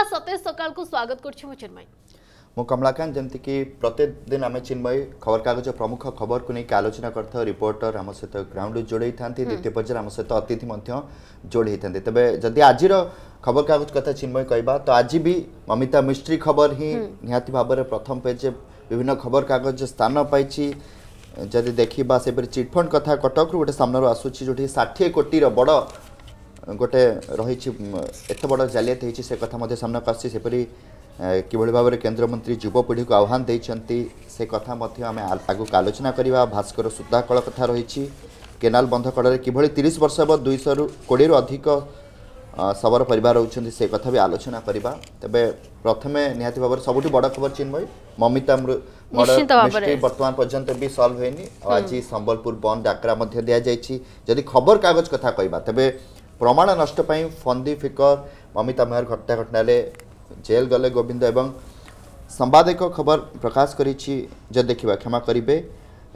নমস্কার সতেজ সকালকু স্বাগত করছি মু চিন্ময় ମୁଁ କମଳାକାନ୍ତ ଯେମିତିକି ପ୍ରତ୍ୟେକ ଦିନ ଆମେ ଚିନ୍ମୟ ଖବରକାଗଜ ପ୍ରମୁଖ ଖବରକୁ ନେଇକି ଆଲୋଚନା କରିଥାଉ ରିପୋର୍ଟର ଆମ ସହିତ ଗ୍ରାଉଣ୍ଡରୁ ଯୋଡ଼ି ହୋଇଥାନ୍ତି ଦ୍ୱିତୀୟ ପର୍ଯ୍ୟାୟରେ ଆମ ସହିତ ଅତିଥି ମଧ୍ୟ ଯୋଡ଼ି ହୋଇଥାନ୍ତି ତେବେ ଯଦି ଆଜିର ଖବରକାଗଜ କଥା ଚିନ୍ମୟ କହିବା ତ ଆଜି ବି ମମିତା ମିଷ୍ଟ୍ରି ଖବର ହିଁ ନିହାତି ଭାବରେ ପ୍ରଥମ ପେଜ୍ ବିଭିନ୍ନ ଖବରକାଗଜ ସ୍ଥାନ ପାଇଛି ଯଦି ଦେଖିବା ସେପରି ଚିଟ୍ଫଣ୍ଡ କଥା କଟକରୁ ଗୋଟେ ସାମ୍ନାରୁ ଆସୁଛି ଯେଉଁଠି ଷାଠିଏ କୋଟିର ବଡ଼ ଗୋଟେ ରହିଛି ଏତେ ବଡ଼ ଜାଲିଆତି ହେଇଛି ସେ କଥା ମଧ୍ୟ ସାମ୍ନାକୁ ଆସିଛି ସେପରି କିଭଳି ଭାବରେ କେନ୍ଦ୍ରମନ୍ତ୍ରୀ ଯୁବପିଢ଼ିକୁ ଆହ୍ୱାନ ଦେଇଛନ୍ତି ସେ କଥା ମଧ୍ୟ ଆମେ ଆଗକୁ ଆଲୋଚନା କରିବା ଭାସ୍କର ସୁତାକଳ କଥା ରହିଛି କେନାଲ ବନ୍ଧ କଡ଼ରେ କିଭଳି ତିରିଶ ବର୍ଷ ହେବ ଦୁଇଶହରୁ କୋଡ଼ିଏରୁ ଅଧିକ ଶବର ପରିବାର ରହୁଛନ୍ତି ସେ କଥା ବି ଆଲୋଚନା କରିବା ତେବେ ପ୍ରଥମେ ନିହାତି ଭାବରେ ସବୁଠୁ ବଡ଼ ଖବର ଚିନ୍ମୟୀ ମମିତା ବର୍ତ୍ତମାନ ପର୍ଯ୍ୟନ୍ତ ବି ସଲ୍ଭ ହୋଇନି ଆଉ ଆଜି ସମ୍ବଲପୁର ବନ୍ଦ ଡାକରା ମଧ୍ୟ ଦିଆଯାଇଛି ଯଦି ଖବରକାଗଜ କଥା କହିବା ତେବେ ପ୍ରମାଣ ନଷ୍ଟ ପାଇଁ ଫନ୍ଦି ଫିକର ମମିତା ମେହର ହତ୍ୟା ଘଟଣାରେ ଜେଲ୍ ଗଲେ ଗୋବିନ୍ଦ ଏବଂ ସମ୍ବାଦ ଏକ ଖବର ପ୍ରକାଶ କରିଛି ଯଦି ଦେଖିବା କ୍ଷମା କରିବେ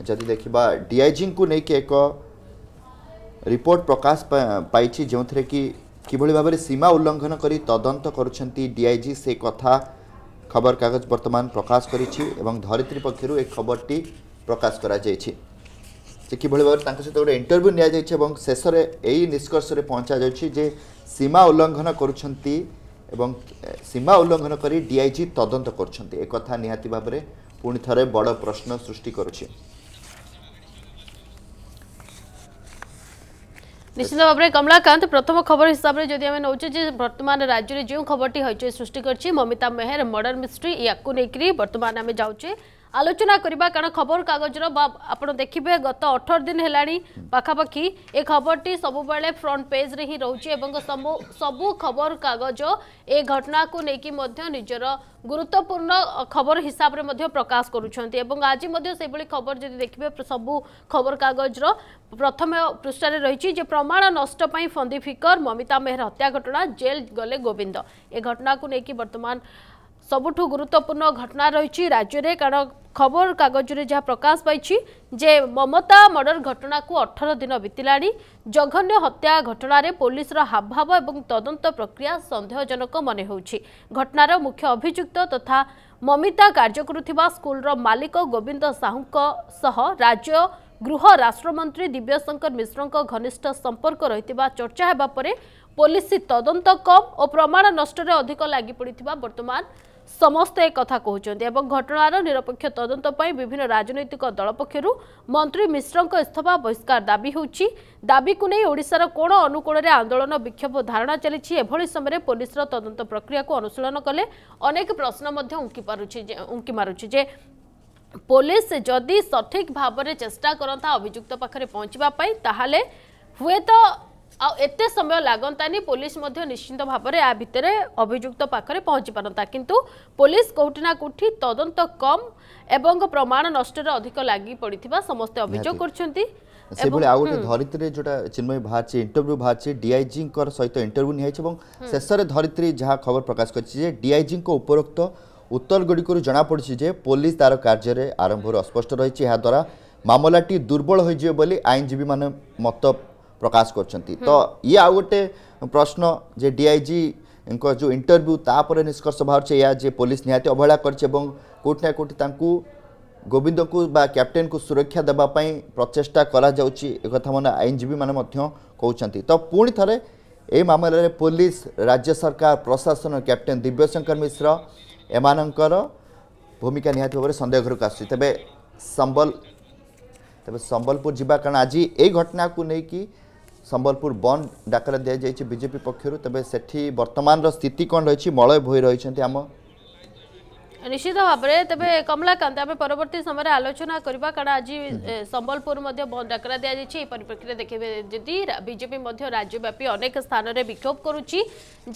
ଯଦି ଦେଖିବା ଡିଆଇଜିଙ୍କୁ ନେଇକି ଏକ ରିପୋର୍ଟ ପ୍ରକାଶ ପାଇଛି ଯେଉଁଥିରେ କି କିଭଳି ଭାବରେ ସୀମା ଉଲ୍ଲଙ୍ଘନ କରି ତଦନ୍ତ କରୁଛନ୍ତି ଡିଆଇଜି ସେ କଥା ଖବରକାଗଜ ବର୍ତ୍ତମାନ ପ୍ରକାଶ କରିଛି ଏବଂ ଧରିତ୍ରୀ ପକ୍ଷରୁ ଏ ଖବରଟି ପ୍ରକାଶ କରାଯାଇଛି ଯେ କିଭଳି ଭାବରେ ତାଙ୍କ ସହିତ ଗୋଟେ ଇଣ୍ଟରଭ୍ୟୁ ନିଆଯାଇଛି ଏବଂ ଶେଷରେ ଏହି ନିଷ୍କର୍ଷରେ ପହଞ୍ଚାଯାଉଛି ଯେ ସୀମା ଉଲ୍ଲଙ୍ଘନ କରୁଛନ୍ତି ଏବଂ ସୀମା ଉଲ୍ଲଙ୍ଘନ କରି ଡିଆଇଜି ତଦନ୍ତ କରୁଛନ୍ତି ଏକଥା ନିହାତି ଭାବରେ ପୁଣି ଥରେ ବଡ଼ ପ୍ରଶ୍ନ ସୃଷ୍ଟି କରୁଛି নিশ্চিত ভাবে কমলাকান্ত প্রথম খবর হিসাবে যদি আমি নেছে যে বর্তমান রাজ্যের যে খবরটি হইচই সৃষ্টি করছে মমিতা মেহের মর্ডর মিস্ট্রি ইয়াকু নেই বর্তমান আমি যাচ্ছে আলোচনা করা কারণ খবরকাগজর বা আপনার দেখবে গত অঠর দিন হল পাখাপাখি এ খবরটি সবুলে ফ্রন্ট পেজ্রে হি রয়েছে এবং সবু খবরকাগজ এ ঘটনাকে নিয়ে নিজের গুরুত্বপূর্ণ খবর হিসাবে প্রকাশ করছেন এবং আজ সেইভাবে খবর যদি দেখবে সবু খবরকাগজর প্রথম পৃষ্ঠায় রয়েছে যে প্রমাণ নষ্ট ফন্দি ফিকর মমিতা মেহর হত্যা ঘটনা জেল গলে গোবিন্দ এ ঘটনাকে নিয়ে বর্তমান ସବୁଠୁ ଗୁରୁତ୍ୱପୂର୍ଣ୍ଣ ଘଟଣା ରହିଛି ରାଜ୍ୟରେ କାରଣ ଖବରକାଗଜରେ ଯାହା ପ୍ରକାଶ ପାଇଛି ଯେ ମମତା ମର୍ଡର ଘଟଣାକୁ ଅଠର ଦିନ ବିତିଲାଣି ଜଘନ୍ୟ ହତ୍ୟା ଘଟଣାରେ ପୋଲିସର ହାବଭାବ ଏବଂ ତଦନ୍ତ ପ୍ରକ୍ରିୟା ସନ୍ଦେହଜନକ ମନେ ହେଉଛି ଘଟଣାର ମୁଖ୍ୟ ଅଭିଯୁକ୍ତ ତଥା ମମିତା କାର୍ଯ୍ୟ କରୁଥିବା ସ୍କୁଲର ମାଲିକ ଗୋବିନ୍ଦ ସାହୁଙ୍କ ସହ ରାଜ୍ୟ ଗୃହ ରାଷ୍ଟ୍ରମନ୍ତ୍ରୀ ଦିବ୍ୟଶଙ୍କର ମିଶ୍ରଙ୍କ ଘନିଷ୍ଠ ସମ୍ପର୍କ ରହିଥିବା ଚର୍ଚ୍ଚା ହେବା ପରେ ପୋଲିସ ତଦନ୍ତ କମ୍ ଓ ପ୍ରମାଣ ନଷ୍ଟରେ ଅଧିକ ଲାଗି ପଡ଼ିଥିବା ବର୍ତ୍ତମାନ ସମସ୍ତେ ଏକଥା କହୁଛନ୍ତି ଏବଂ ଘଟଣାର ନିରପେକ୍ଷ ତଦନ୍ତ ପାଇଁ ବିଭିନ୍ନ ରାଜନୈତିକ ଦଳ ପକ୍ଷରୁ ମନ୍ତ୍ରୀ ମିଶ୍ରଙ୍କ ଇସ୍ତଫା ବହିଷ୍କାର ଦାବି ହେଉଛି ଦାବିକୁ ନେଇ ଓଡ଼ିଶାର କୋଣ ଅନୁକୋଣରେ ଆନ୍ଦୋଳନ ବିକ୍ଷୋଭ ଧାରଣା ଚାଲିଛି ଏଭଳି ସମୟରେ ପୋଲିସର ତଦନ୍ତ ପ୍ରକ୍ରିୟାକୁ ଅନୁଶୀଳନ କଲେ ଅନେକ ପ୍ରଶ୍ନ ମଧ୍ୟ ଉଙ୍କି ପାରୁଛି ଉଙ୍କି ମାରୁଛି ଯେ ପୋଲିସ ଯଦି ସଠିକ୍ ଭାବରେ ଚେଷ୍ଟା କରନ୍ତା ଅଭିଯୁକ୍ତ ପାଖରେ ପହଞ୍ଚିବା ପାଇଁ ତାହେଲେ ହୁଏତ আতে সময় লাগন্তানি পুলিশ মধ্য নিশ্চিন্ত ভাবে আ ভিতরে অভিযুক্ত পাখে পৌঁছি পারতা কিন্তু পুলিশ কোটি না কোটি তদন্ত কম এবং প্রমাণ নষ্টরে অধিক লাগি পড়ি সমস্তে অভিযোগ করছেন ସେଭଳି ଆଉ ଗୋଟେ ଧରିତ୍ରୀରେ ଯେଉଁଟା ଚିନ୍ମୟ ବାହାରିଛି ଇଣ୍ଟରଭ୍ୟୁ ବାହାରିଛି ଡିଆଇଜିଙ୍କର ସହିତ ଇଣ୍ଟରଭ୍ୟୁ ନିଆଯାଇଛି ଏବଂ ଶେଷରେ ଧରିତ୍ରୀ ଯାହା ଖବର ପ୍ରକାଶ କରିଛି ଯେ ଡିଆଇଜିଙ୍କ ଉପରୋକ୍ତ ଉତ୍ତରଗୁଡ଼ିକରୁ ଜଣାପଡ଼ିଛି ଯେ ପୋଲିସ ତା'ର କାର୍ଯ୍ୟରେ ଆରମ୍ଭରୁ ଅସ୍ପଷ୍ଟ ରହିଛି ଏହାଦ୍ୱାରା ମାମଲାଟି ଦୁର୍ବଳ ହୋଇଯିବ ବୋଲି ଆଇନଜୀବୀମାନେ ମତ प्रकाश କରିଛନ୍ତି ତ ଇଏ ଆଉ ଗୋଟେ ପ୍ରଶ୍ନ ଯେ ଡିଆଇଜିଙ୍କ ଯେଉଁ ଇଣ୍ଟରଭ୍ୟୁ ତାପରେ ନିଷ୍କର୍ଷ ବାହାରୁଛି ଏହା ଯେ ପୋଲିସ ନିହାତି ଅବହେଳା କରିଛି ଏବଂ କେଉଁଠି ନା କେଉଁଠି ତାଙ୍କୁ ଗୋବିନ୍ଦଙ୍କୁ ବା କ୍ୟାପ୍ଟେନ୍କୁ ସୁରକ୍ଷା ଦେବା ପାଇଁ ପ୍ରଚେଷ୍ଟା କରାଯାଉଛି ଏକଥା ମାନେ ଆଇନଜୀବୀମାନେ ମଧ୍ୟ କହୁଛନ୍ତି ତ ପୁଣି ଥରେ ଏହି ମାମଲାରେ ପୋଲିସ ରାଜ୍ୟ ସରକାର ପ୍ରଶାସନ କ୍ୟାପ୍ଟେନ୍ ଦିବ୍ୟଶଙ୍କର ମିଶ୍ର ଏମାନଙ୍କର ଭୂମିକା ନିହାତି ଭାବରେ ସନ୍ଦେହ ଘରକୁ ଆସୁଛି ତେବେ ସମ୍ବଲ ତେବେ ସମ୍ବଲପୁର ଯିବା କାରଣ ଆଜି ଏଇ ଘଟଣାକୁ ନେଇକି সম্বলপুর বন্ড ডাকরা দিয়েছে বিজেপি পক্ষ তবে সেটি বর্তমান স্থিতি কণ রয়েছে মলয় ভই রয়েছেন আমার ନିଶ୍ଚିତ ଭାବରେ ତେବେ କମଳାକାନ୍ତ ଆମେ ପରବର୍ତ୍ତୀ ସମୟରେ ଆଲୋଚନା କରିବା କାରଣ ଆଜି ସମ୍ବଲପୁର ମଧ୍ୟ ବନ୍ଦ ଡାକରା ଦିଆଯାଇଛି ଏହି ପରିପ୍ରେକ୍ଷୀରେ ଦେଖିବେ ଯଦି ବିଜେପି ମଧ୍ୟ ରାଜ୍ୟବ୍ୟାପୀ ଅନେକ ସ୍ଥାନରେ ବିକ୍ଷୋଭ କରୁଛି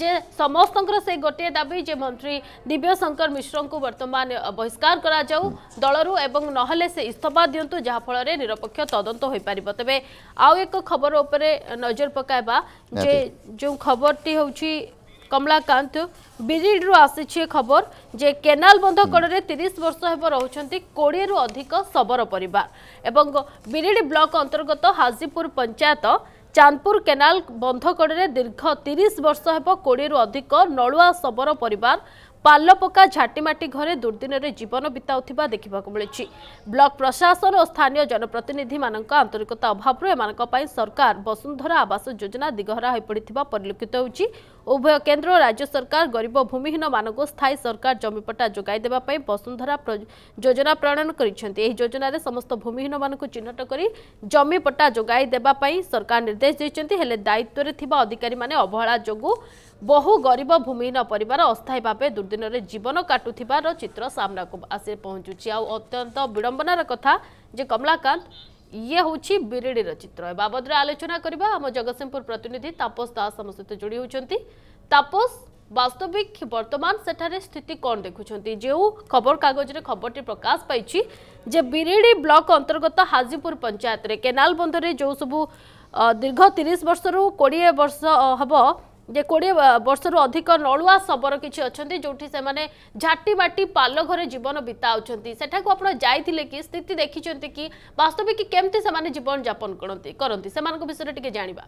ଯେ ସମସ୍ତଙ୍କର ସେ ଗୋଟିଏ ଦାବି ଯେ ମନ୍ତ୍ରୀ ଦିବ୍ୟଶଙ୍କର ମିଶ୍ରଙ୍କୁ ବର୍ତ୍ତମାନ ବହିଷ୍କାର କରାଯାଉ ଦଳରୁ ଏବଂ ନହେଲେ ସେ ଇସ୍ତଫା ଦିଅନ୍ତୁ ଯାହାଫଳରେ ନିରପେକ୍ଷ ତଦନ୍ତ ହୋଇପାରିବ ତେବେ ଆଉ ଏକ ଖବର ଉପରେ ନଜର ପକାଇବା ଯେ ଯେଉଁ ଖବରଟି ହେଉଛି কমলাকান্ত বিজেডিরু আসিছে খবর যে কেনাল বন্ধ কড়ে তিরিশ বর্ষ হব রয়েছেন কোড়িয়ে অধিক শবর পরিবার এবং বিজেডি ব্লক অন্তর্গত হাজিপুর পঞ্চায়েত চাঁদপুর কেনাল বন্ধ কড়ে দীর্ঘ তিরিশ বর্ষ হব কোড়িয়ে অধিক নলুয়া শবর পরিবার পাল পকা ঝাটিমাটি ঘরে দুর্দিনের জীবন বিতাউথিবা দেখিবাকু মিলিছি ব্লক প্রশাসন ও স্থানীয় জনপ্রতিনিধি মানক আন্তরিকতা অভাবরু এমানক পাই সরকার বসুন্ধরা আবাস যোজনা দিগহরা হয়ে পড়িথিবা পরিলক্ষিত হউচি ଉଭୟ କେନ୍ଦ୍ର ଓ ରାଜ୍ୟ ସରକାର ଗରିବ ଭୂମିହୀନମାନଙ୍କୁ ସ୍ଥାୟୀ ସରକାର ଜମିପଟା ଯୋଗାଇ ଦେବା ପାଇଁ ବସୁନ୍ଧରା ଯୋଜନା ପ୍ରଣୟନ କରିଛନ୍ତି ଏହି ଯୋଜନାରେ ସମସ୍ତ ଭୂମିହୀନମାନଙ୍କୁ ଚିହ୍ନଟ କରି ଜମିପଟା ଯୋଗାଇ ଦେବା ପାଇଁ ସରକାର ନିର୍ଦ୍ଦେଶ ଦେଇଛନ୍ତି ହେଲେ ଦାୟିତ୍ୱରେ ଥିବା ଅଧିକାରୀମାନେ ଅବହେଳା ଯୋଗୁଁ ବହୁ ଗରିବ ଭୂମିହୀନ ପରିବାର ଅସ୍ଥାୟୀ ଭାବେ ଦୁର୍ଦ୍ଦିନରେ ଜୀବନ କାଟୁଥିବାର ଚିତ୍ର ସାମ୍ନାକୁ ଆସି ପହଞ୍ଚୁଛି ଆଉ ଅତ୍ୟନ୍ତ ବିଡ଼ମ୍ବନାର କଥା ଯେ କମଳାକାନ୍ତ ଇଏ ହେଉଛି ବିରିଡ଼ିର ଚିତ୍ର ଏ ବାବଦରେ ଆଲୋଚନା କରିବା ଆମ ଜଗତସିଂହପୁର ପ୍ରତିନିଧି ତାପସ ଦାସ ଆମ ସହିତ ଯୋଡ଼ି ହେଉଛନ୍ତି ତାପସ ବାସ୍ତବିକ ବର୍ତ୍ତମାନ ସେଠାରେ ସ୍ଥିତି କ'ଣ ଦେଖୁଛନ୍ତି ଯେଉଁ ଖବରକାଗଜରେ ଖବରଟି ପ୍ରକାଶ ପାଇଛି ଯେ ବିରିଡ଼ି ବ୍ଲକ ଅନ୍ତର୍ଗତ ହାଜିପୁର ପଞ୍ଚାୟତରେ କେନାଲ ବନ୍ଧରେ ଯେଉଁ ସବୁ ଦୀର୍ଘ ତିରିଶ ବର୍ଷରୁ କୋଡ଼ିଏ ବର୍ଷ ହେବ যে কোড়িয়ে বর্ষর অধিক নলুয়া শবর কিছু অনেক যেটি সে ঝাটি মাটি পাল ঘরে জীবন বিতাউছেন সেটা আপনার যাই কি স্থিতি দেখিছেন কি বাস্তবিক কেমতি সে জীবন যাপন করতে করতে সে বিষয়ে টিকি জাঁয়া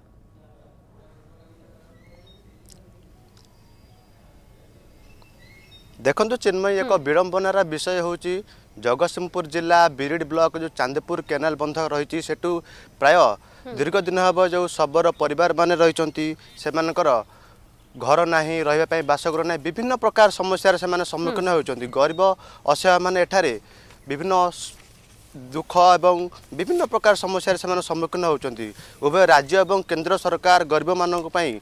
ଦେଖନ୍ତୁ ଚିନ୍ମୟୀ ଏକ ବିଡ଼ମ୍ବନାର ବିଷୟ ହେଉଛି ଜଗତସିଂହପୁର ଜିଲ୍ଲା ବିରିଡ଼ ବ୍ଲକ ଯେଉଁ ଚାନ୍ଦପୁର କେନାଲ ବନ୍ଧ ରହିଛି ସେଠୁ ପ୍ରାୟ ଦୀର୍ଘଦିନ ହେବ ଯେଉଁ ଶବର ପରିବାରମାନେ ରହିଛନ୍ତି ସେମାନଙ୍କର ଘର ନାହିଁ ରହିବା ପାଇଁ ବାସଗୃହ ନାହିଁ ବିଭିନ୍ନ ପ୍ରକାର ସମସ୍ୟାର ସେମାନେ ସମ୍ମୁଖୀନ ହେଉଛନ୍ତି ଗରିବ ଅସହାୟମାନେ ଏଠାରେ ବିଭିନ୍ନ ଦୁଃଖ ଏବଂ ବିଭିନ୍ନ ପ୍ରକାର ସମସ୍ୟାରେ ସେମାନେ ସମ୍ମୁଖୀନ ହେଉଛନ୍ତି ଉଭୟ ରାଜ୍ୟ ଏବଂ କେନ୍ଦ୍ର ସରକାର ଗରିବମାନଙ୍କ ପାଇଁ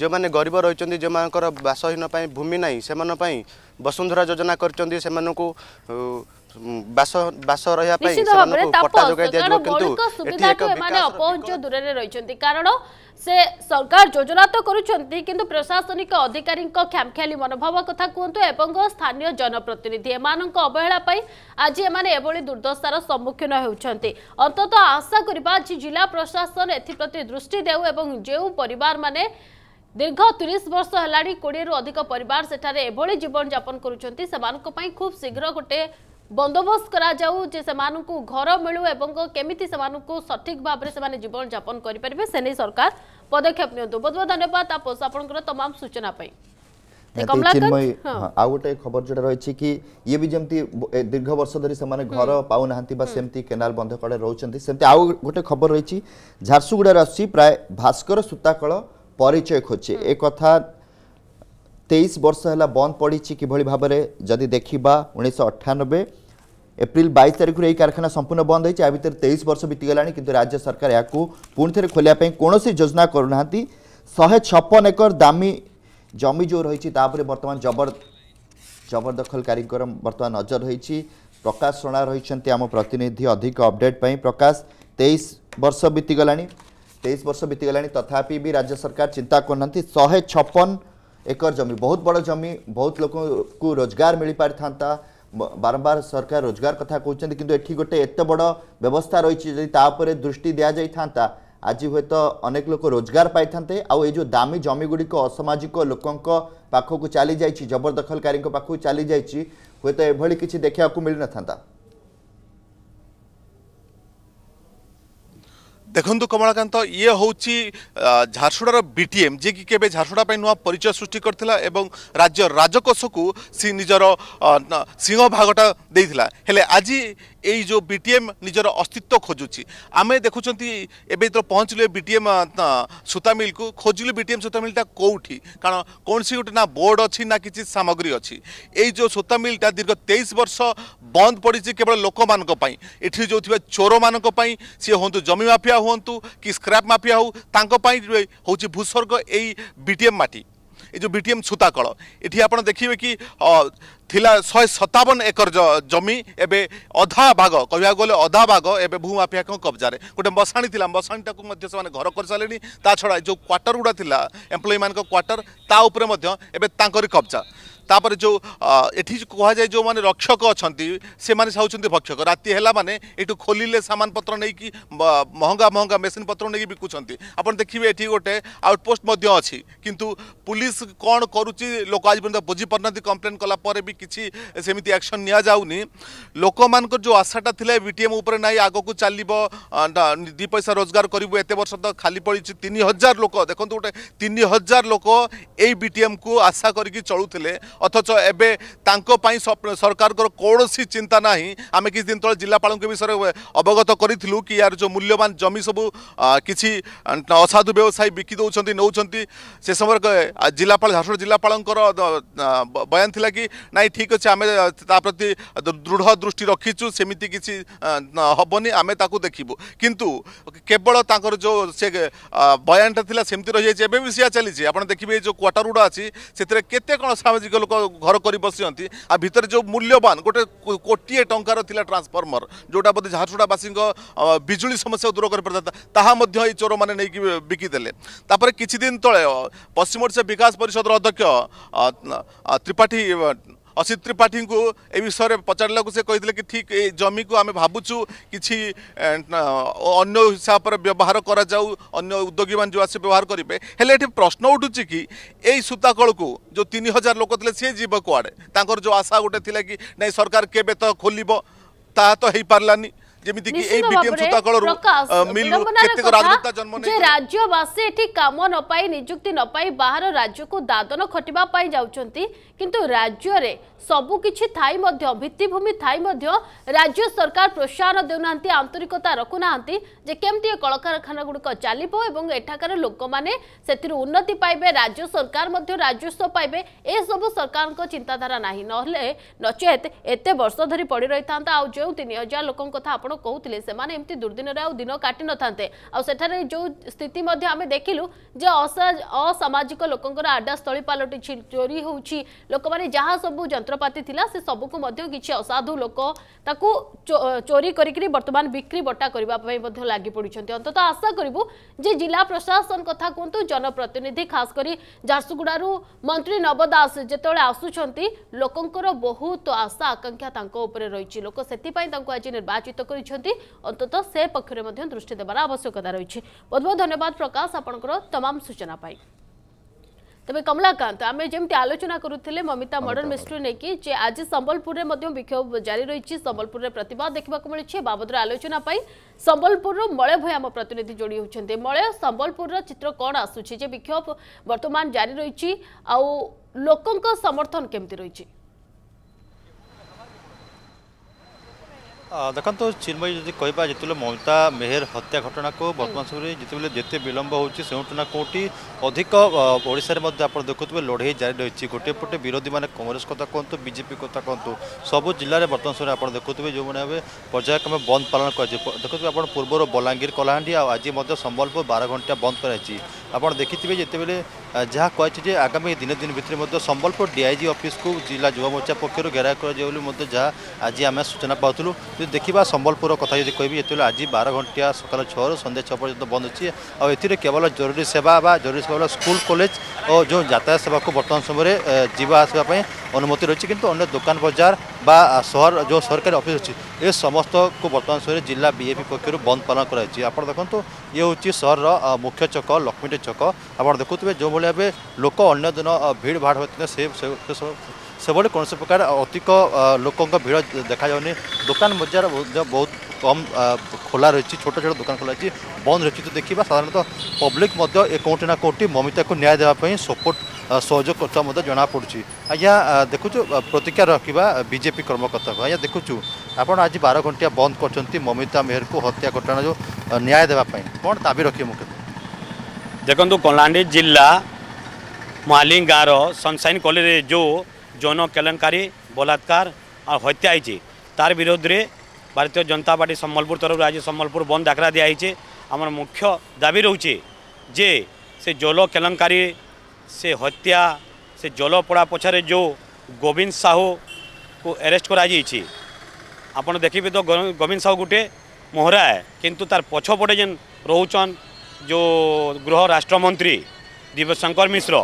ଯେଉଁମାନେ ଗରିବ ରହିଛନ୍ତି ଯେଉଁମାନଙ୍କର ବାସହୀନ ପାଇଁ ଭୂମି ନାହିଁ ସେମାନଙ୍କ ପାଇଁ ବସୁନ୍ଧରା ଯୋଜନା କରିଛନ୍ତି ସେମାନଙ୍କୁ ବାସ ବାସ ରହିବା ପାଇଁ ସେମାନଙ୍କୁ ପଟ୍ଟା ଯୋଗାଇ ଦିଆଯିବ କିନ୍ତୁ ଏଠି ଏକ ମାନେ ଅପହଞ୍ଚ ଦୂରରେ ରହିଛନ୍ତି କାରଣ ସେ ସରକାର ଯୋଜନା ତ କରୁଛନ୍ତି କିନ୍ତୁ ପ୍ରଶାସନିକ ଅଧିକାରୀଙ୍କ କ୍ଷାମଖ୍ୟାଲି ମନୋଭାବ କଥା କୁହନ୍ତୁ ଏବଂ ସ୍ଥାନୀୟ ଜନପ୍ରତିନିଧି ଏମାନଙ୍କ ଅବହେଳା ପାଇଁ ଆଜି ଏମାନେ ଏଭଳି ଦୁର୍ଦ୍ଦଶାର ସମ୍ମୁଖୀନ ହେଉଛନ୍ତି ଅନ୍ତତଃ ଆଶା କରିବା ଆଜି ଜିଲ୍ଲା ପ୍ରଶାସନ ଏଥିପ୍ରତି ଦୃଷ୍ଟି ଦେଉ ଏବଂ ଯେଉଁ ପରିବାରମାନେ ଦୀର୍ଘ ତିରିଶ ବର୍ଷ ହେଲାଣି କୋଡ଼ିଏରୁ ଅଧିକ ପରିବାର ସେଠାରେ ଏଭଳି ଜୀବନଯାପନ କରୁଛନ୍ତି ସେମାନଙ୍କ ପାଇଁ ଖୁବ୍ ଶୀଘ୍ର ଗୋଟେ বন্দোবস্ত করা যাও যে সেমানকু ঘর মিলু এবং কেমিতি সেমানকু সঠিক ভাবে সেমানে জীবন যাপন করি পারিবে সে নেই সরকার পদক্ষেপ নিয়ন্তু বহুত বহুত ধন্যবাদ তাপস আপনার তমাম সূচনা পাই ଆଉ ଗୋଟେ ଖବର ଯୋଉଟା ରହିଛି କି ଇଏ ବି ଯେମିତି ଦୀର୍ଘ ବର୍ଷ ଧରି ସେମାନେ ଘର ପାଉନାହାନ୍ତି ବା ସେମିତି କେନାଲ ବନ୍ଧ କଡ଼ରେ ରହୁଛନ୍ତି ସେମିତି ଆଉ ଗୋଟେ ଖବର ରହିଛି ଝାରସୁଗୁଡ଼ାରେ ଆସୁଛି ପ୍ରାୟ ଭାସ୍କର ସୂତାକଳ ପରିଚୟ ଖୋଜେ ଏ କଥା ତେଇଶ ବର୍ଷ ହେଲା ବନ୍ଦ ପଡ଼ିଛି କିଭଳି ଭାବରେ ଯଦି ଦେଖିବା ଉଣେଇଶହ ଅଠାନବେ এপ্রিল বাইশ তারিখর এই কারখানা সম্পূর্ণ বন্ধ হয়েছে এর ভিতরে তেইশ বর্ষ বিতিগলা কিন্তু রাজ্য সরকার এখন পুঁথরে খোলা কৌশি যোজনা করু না শহে ছপন একর দামি জমি যে রয়েছে তাপরে বর্তমান জবর জবরদখলকারীঙ্কর বর্তমান নজর রয়েছে প্রকাশ সোনা রয়েছেন আম প্রতিনিধি অধিক অপডেট পাই প্রকাশ তেইশ বর্ষ বিতিগলা তেইশ বর্ষ বিতিগলা তথাপি বি রাজ্য সরকার চিন্তা করুনা শহে ছপন একর জমি বহুত বড় জমি বহুত লোক রোজগার মিলিপারি থাকে বারম্বার সরকার রোজগার কথা কুমার কিন্তু এটি গোটে এত বড় ব্যবস্থা রয়েছে যদি তা উপরে দৃষ্টি দিয়া যাই থাকে আজি হয়তো অনেক লোক রোজগার পাই থাকে আই যে দামি জমিগুড়ি অসামাজিক লোক পাখক চালি যাই জবরদখলকারী পাখক চালি যাই হয়তো এভাবে কিছু দেখা মিলি না থাকে ଦେଖନ୍ତୁ କମଳାକାନ୍ତ ଇଏ ହେଉଛି ଝାରସୁଡ଼ାର ବିଟିଏମ୍ ଯିଏକି କେବେ ଝାରସୁଡ଼ା ପାଇଁ নয় পরিচয় সৃষ্টি করেছিল এবং ରାଜ୍ୟ ରାଜକୋଷକୁ ସେ নিজের সিংহ ভাগটা দিয়েছিল হলে আজ এই যে বিটিএম নিজের অস্তিত্ব খোঁজুচি আমি দেখুম এবে তো পৌঁছলু বিটিএম কু খোঁজলু বিটিএম সুতামিলটা কোটি কারণ কৌশি গোটে না বোর্ড অছি কিছু সামগ্রী অছি এই যে সুতামিলটা দীর্ঘ তেইশ বর্ষ বন্ধ পড়ছে কেবল লোক এটি যে চোর মানুষ সি হুম জমি মাফিয়া ହୁଅନ୍ତୁ କି ସ୍କ୍ରାପ୍ ମାଫିଆ ହେଉ ତାଙ୍କ ପାଇଁ ହେଉଛି ଭୂସ୍ବର୍ଗ ଏଇ ବିଟିଏମ୍ ମାଟି ଏ ଯେଉଁ ବିଟିଏମ୍ ସୂତାକଳ ଏଠି ଆପଣ ଦେଖିବେ କି ଥିଲା ଶହେ ସତାବନ ଏକର ଜମି ଏବେ ଅଧା ଭାଗ କହିବାକୁ ଗଲେ ଅଧା ଭାଗ ଏବେ ଭୂମାଫିଆଙ୍କ କବ୍ଜାରେ ଗୋଟେ ମଶାଣି ଥିଲା ମଶାଣିଟାକୁ ମଧ୍ୟ ସେମାନେ ଘର କରିସାରିଲେଣି ତା ଛଡ଼ା ଯେଉଁ କ୍ୱାର୍ଟର ଗୁଡ଼ା ଥିଲା ଏମ୍ପ୍ଲୟିମାନଙ୍କ କ୍ୱାର୍ଟର ତା ଉପରେ ମଧ୍ୟ ଏବେ ତାଙ୍କରି କବ୍ଜା ତାପରେ ଯେଉଁ ଏଠି କୁହାଯାଏ ଯେଉଁମାନେ ରକ୍ଷକ ଅଛନ୍ତି ସେମାନେ ହେଉଛନ୍ତି ଭକ୍ଷକ ରାତି ହେଲା ମାନେ ଏଠୁ ଖୋଲିଲେ ସାମାନ ପତ୍ର ନେଇକି ମହଙ୍ଗା ମହଙ୍ଗା ମେସିନ୍ ପତ୍ର ନେଇକି ବିକୁଛନ୍ତି ଆପଣ ଦେଖିବେ ଏଠି ଗୋଟେ ଆଉଟପୋଷ୍ଟ ମଧ୍ୟ ଅଛି କିନ୍ତୁ ପୁଲିସ କ'ଣ କରୁଛି ଲୋକ ଆଜି ପର୍ଯ୍ୟନ୍ତ ବୁଝିପାରୁନାହାନ୍ତି କମ୍ପ୍ଲେନ୍ କଲା ପରେ ବି କିଛି ସେମିତି ଆକ୍ସନ୍ ନିଆଯାଉନି ଲୋକମାନଙ୍କର ଯେଉଁ ଆଶାଟା ଥିଲା ବିଟିଏମ୍ ଉପରେ ନାହିଁ ଆଗକୁ ଚାଲିବ ଦୁଇ ପଇସା ରୋଜଗାର କରିବୁ ଏତେ ବର୍ଷ ତ ଖାଲି ପଡ଼ିଛି ତିନି ହଜାର ଲୋକ ଦେଖନ୍ତୁ ଗୋଟେ ତିନି ହଜାର ଲୋକ ଏଇ ବିଟିଏମ୍କୁ ଆଶା କରିକି ଚଳୁଥିଲେ অথচ এবে তাঁপাই সরকারর কৌশি চিন্তা না আমি কিছু দিন তলে জেলাপাল বিষয়ে অবগত করেছিল কি ইয়ার যে মূল্যবান জমি সবু কিছু অসাধু ব্যবসায়ী বিকি দৌঁচ নৌঁচ সে সময় জেলাপাল ঝারসুগুড়া জেলাপালঙ্কর বয়ান লা কি নাই ঠিক আছে আমি তা প্রতি দৃঢ় দৃষ্টি রাখিছু সেমিতি কিছু হবনি আমি তাকে দেখবু কিন্তু কেবল তাঁর যে সে বয়ানটা লা সেমতি রয়েছে এবে বি সিয়া চালছে আপনার দেখবে এই যে কোয়ার্টার গুড়া আছে সেতরে কেতে কোণ সামাজিক ଲୋକ ଘର କରି ବସିଛନ୍ତି ଆଉ ଭିତରେ ଯେଉଁ ମୂଲ୍ୟବାନ ଗୋଟେ କୋଟିଏ ଟଙ୍କାର ଥିଲା ଟ୍ରାନ୍ସଫର୍ମର ଯେଉଁଟା ବୋଧେ ଝାରସୁଡ଼ାବାସୀଙ୍କ ବିଜୁଳି ସମସ୍ୟା ଦୂର କରିପାରିଥାନ୍ତା ତାହା ମଧ୍ୟ ଏଇ ଚୋରମାନେ ନେଇକି ବିକିଦେଲେ ତାପରେ କିଛି ଦିନ ତଳେ ପଶ୍ଚିମ ଓଡ଼ିଶା ବିକାଶ ପରିଷଦର ଅଧ୍ୟକ୍ଷ ତ୍ରିପାଠୀ অসিত ত্রিপাঠী এ বিষয়ে পচারা সে কে কি ঠিক এই জমি কু আমি ভাবুছু কিছু অন্য হিসাবে ব্যবহার করা যাও অন্য উদ্যোগী মানে যে আসে ব্যবহার করবে হলে এটি প্রশ্ন উঠুছি কি এই সূতাকলকু যে তিন হাজার লোক লে সি যাব কুয়াড়ে তাঁর যে আশা গোটে লাগে কি না সরকার কেবে তো খোলব তা তো হয়ে পারানি ଯେମିତିକି ଏଇ ବିଟିଏମ୍ ସୂତାକଳରୁ ମିଲରୁ କେତେକ ରାଜନେତା ଜନ୍ମ ନେଇ ରାଜ୍ୟବାସୀ ଏଠି କାମ ନ ପାଇ ନିଯୁକ୍ତି ନ ପାଇ ବାହାର ରାଜ୍ୟକୁ ଦାଦନ ଖଟିବା ପାଇଁ ଯାଉଛନ୍ତି କିନ୍ତୁ ରାଜ୍ୟରେ ସବୁ କିଛି ଥାଇ ମଧ୍ୟ ଭିତ୍ତିଭୂମି ଥାଇ ମଧ୍ୟ ରାଜ୍ୟ ସରକାର ପ୍ରୋତ୍ସାହନ ଦେଉନାହାନ୍ତି ଆନ୍ତରିକତା ରଖୁନାହାନ୍ତି ଯେ କେମିତି ଏ କଳକାରଖାନା ଗୁଡ଼ିକ ଚାଲିବ ଏବଂ ଏଠାକାର ଲୋକମାନେ ସେଥିରୁ ଉନ୍ନତି ପାଇବେ ରାଜ୍ୟ ସରକାର ମଧ୍ୟ ରାଜସ୍ୱ ପାଇବେ ଏସବୁ ସରକାରଙ୍କ ଚିନ୍ତାଧାରା ନାହିଁ ନହେଲେ ନଚେତ୍ ଏତେ ବର୍ଷ ଧରି ପଡ଼ି ରହିଥାନ୍ତା ଆଉ ଯେଉଁ ତିନି ହଜାର ଲୋକଙ୍କ କଥା ଆପଣ आपण कहते एमती दुर्दिन दिन काटि न था जो स्थित देख लु जो असामाजिक लोकर आड्डास्थल पलटि चोरी होने जहाँ सब जंत्रपाती सबको कि असाधु लोकता चोरी करी बर्तमान बिक्री बटा करने लगि पड़ते अंत आशा करूँ जे जिला प्रशासन कथ कहतु जनप्रतिनिधि कर झारसुगुड़ मंत्री नव दास जो आसुँच लोकंर बहुत आशा आकांक्षा रही लोक से आज निर्वाचित कर ହୋଇଛନ୍ତି ଅନ୍ତତଃ ସେ ପକ୍ଷରେ ମଧ୍ୟ ଦୃଷ୍ଟି ଦେବାର ଆବଶ୍ୟକତା ରହିଛି ବହୁତ ବହୁତ ଧନ୍ୟବାଦ ପ୍ରକାଶ ଆପଣଙ୍କର ତମାମ ସୂଚନା ପାଇଁ তবে কমলাকান্ত আমি যেমি আলোচনা করুলে মমিতা মর্ডন মিস্ট্রি নেকি যে আজ সম্বলপুরে বিক্ষোভ জারি রয়েছে সম্বলপুরে প্রতবাদ দেখা মিছে বাবদর আলোচনা পাই সম্বলপুর মলয় ভয় আমার প্রতিনিধি যোড়ি হচ্ছেন মলয় সম্বলপুর চিত্র কণ আসুছে যে বিক্ষোভ বর্তমান জারি রয়েছে আ লোক সমর্থন কেমতি রয়েছে ଦେଖନ୍ତୁ ଚିନ୍ମୟୀ ଯଦି କହିବା ଯେତେବେଳେ ମମତା ମେହେର ହତ୍ୟା ଘଟଣାକୁ ବର୍ତ୍ତମାନ ସମୟରେ ଯେତେବେଳେ ଯେତେ ବିଳମ୍ବ ହେଉଛି ସେଉଠୁ ନା କେଉଁଠି ଅଧିକ ଓଡ଼ିଶାରେ ମଧ୍ୟ ଆପଣ ଦେଖୁଥିବେ ଲଢ଼େଇ ଜାରି ରହିଛି ଗୋଟିଏ ପଟେ ବିରୋଧୀମାନେ କଂଗ୍ରେସ କଥା କୁହନ୍ତୁ ବିଜେପି କଥା କୁହନ୍ତୁ ସବୁ ଜିଲ୍ଲାରେ ବର୍ତ୍ତମାନ ସମୟରେ ଆପଣ ଦେଖୁଥିବେ ଯେଉଁମାନେ ଏବେ ପର୍ଯ୍ୟାୟକ୍ରମେ ବନ୍ଦ ପାଳନ କରାଯାଇଛି ଦେଖୁଥିବେ ଆପଣ ପୂର୍ବରୁ ବଲାଙ୍ଗୀର କଳାହାଣ୍ଡି ଆଉ ଆଜି ମଧ୍ୟ ସମ୍ବଲପୁର ବାର ଘଣ୍ଟା ବନ୍ଦ କରାଯାଇଛି ଆପଣ ଦେଖିଥିବେ ଯେତେବେଳେ ଯାହା କହିଛି ଯେ ଆଗାମୀ ଦିନେ ଦିନ ଭିତରେ ମଧ୍ୟ ସମ୍ବଲପୁର ଡିଆଇଜି ଅଫିସକୁ ଜିଲ୍ଲା ଯୁବମୋର୍ଚ୍ଚା ପକ୍ଷରୁ ଘେରାଉ କରାଯିବ ବୋଲି ମଧ୍ୟ ଯାହା ଆଜି ଆମେ ସୂଚନା ପାଉଥିଲୁ ଯଦି ଦେଖିବା ସମ୍ବଲପୁର କଥା ଯଦି କହିବି ଯେତେବେଳେ ଆଜି ବାର ଘଣ୍ଟିଆ ସକାଳ ଛଅରୁ ସନ୍ଧ୍ୟା ଛଅ ପର୍ଯ୍ୟନ୍ତ ବନ୍ଦ ଅଛି ଆଉ ଏଥିରେ କେବଳ ଜରୁରୀ ସେବା ବା ଜରୁରୀ ସେବା ସ୍କୁଲ କଲେଜ ଓ ଯେଉଁ ଯାତାୟାତ ସେବାକୁ ବର୍ତ୍ତମାନ ସମୟରେ ଯିବା ଆସିବା ପାଇଁ ଅନୁମତି ରହିଛି କିନ୍ତୁ ଅନ୍ୟ ଦୋକାନ ବଜାର বা শহর যে সরকারি অফিস আছে ए समस्तु बर्ति पक्ष बन्द पालन गराइन्छ आउँछु इ हौँ सहरर मुख्य चक लक्ष्मी टे चक आउँछ जो जो भा लोक अन्य दिन भिडभाड हुने भन्न प्रकार अधिक लोक भिड देखा दुकान मजा बहुत कम खोलाइज छोटो छोटो खोला खोलाइ बन्द रहेछ देखिन्छ साधारण पब्लिक न ममिता को न्याय देपाई सपोर्ट सहयोग गर्ु अँ देखुछु प्रतिक्रिया रकि विजेपि कर्मकर्ता अखुचु ଆପଣ ଆଜି ବାର ଘଣ୍ଟିଆ ବନ୍ଦ କରିଛନ୍ତି ମମିତା ମେହେରକୁ ହତ୍ୟା ଘଟଣା ଯେଉଁ ନ୍ୟାୟ ଦେବା ପାଇଁ କ'ଣ ଦାବି ରଖିବେ ମୁଖ୍ୟତଃ ଦେଖନ୍ତୁ କଳାହାଣ୍ଡି ଜିଲ୍ଲା ମହାଲି ଗାଁର ସନସାଇନ୍ କଲେଜରେ ଯେଉଁ ଯୌନ କେଳନକାରୀ ବଳାତ୍କାର ଆଉ ହତ୍ୟା ହେଇଛି ତାର ବିରୋଧରେ ଭାରତୀୟ ଜନତା ପାର୍ଟି ସମ୍ବଲପୁର ତରଫରୁ ଆଜି ସମ୍ବଲପୁର ବନ୍ଦ ଡାକରା ଦିଆହେଇଛି ଆମର ମୁଖ୍ୟ ଦାବି ରହୁଛି ଯେ ସେ ଜଳ କେଳନକାରୀ ସେ ହତ୍ୟା ସେ ଜଳ ପଡ଼ା ପଛରେ ଯେଉଁ ଗୋବିନ୍ଦ ସାହୁକୁ ଆରେଷ୍ଟ କରାଯାଇଛି ଆପଣ ଦେଖିବେ ତ ଗୋବିନ୍ଦ ସାହୁ ଗୋଟିଏ ମୋହରା କିନ୍ତୁ ତାର ପଛପଟେ ଯେନ୍ ରହୁଛନ୍ ଯେଉଁ ଗୃହ ରାଷ୍ଟ୍ରମନ୍ତ୍ରୀ ଦିବ୍ୟଶଙ୍କର ମିଶ୍ର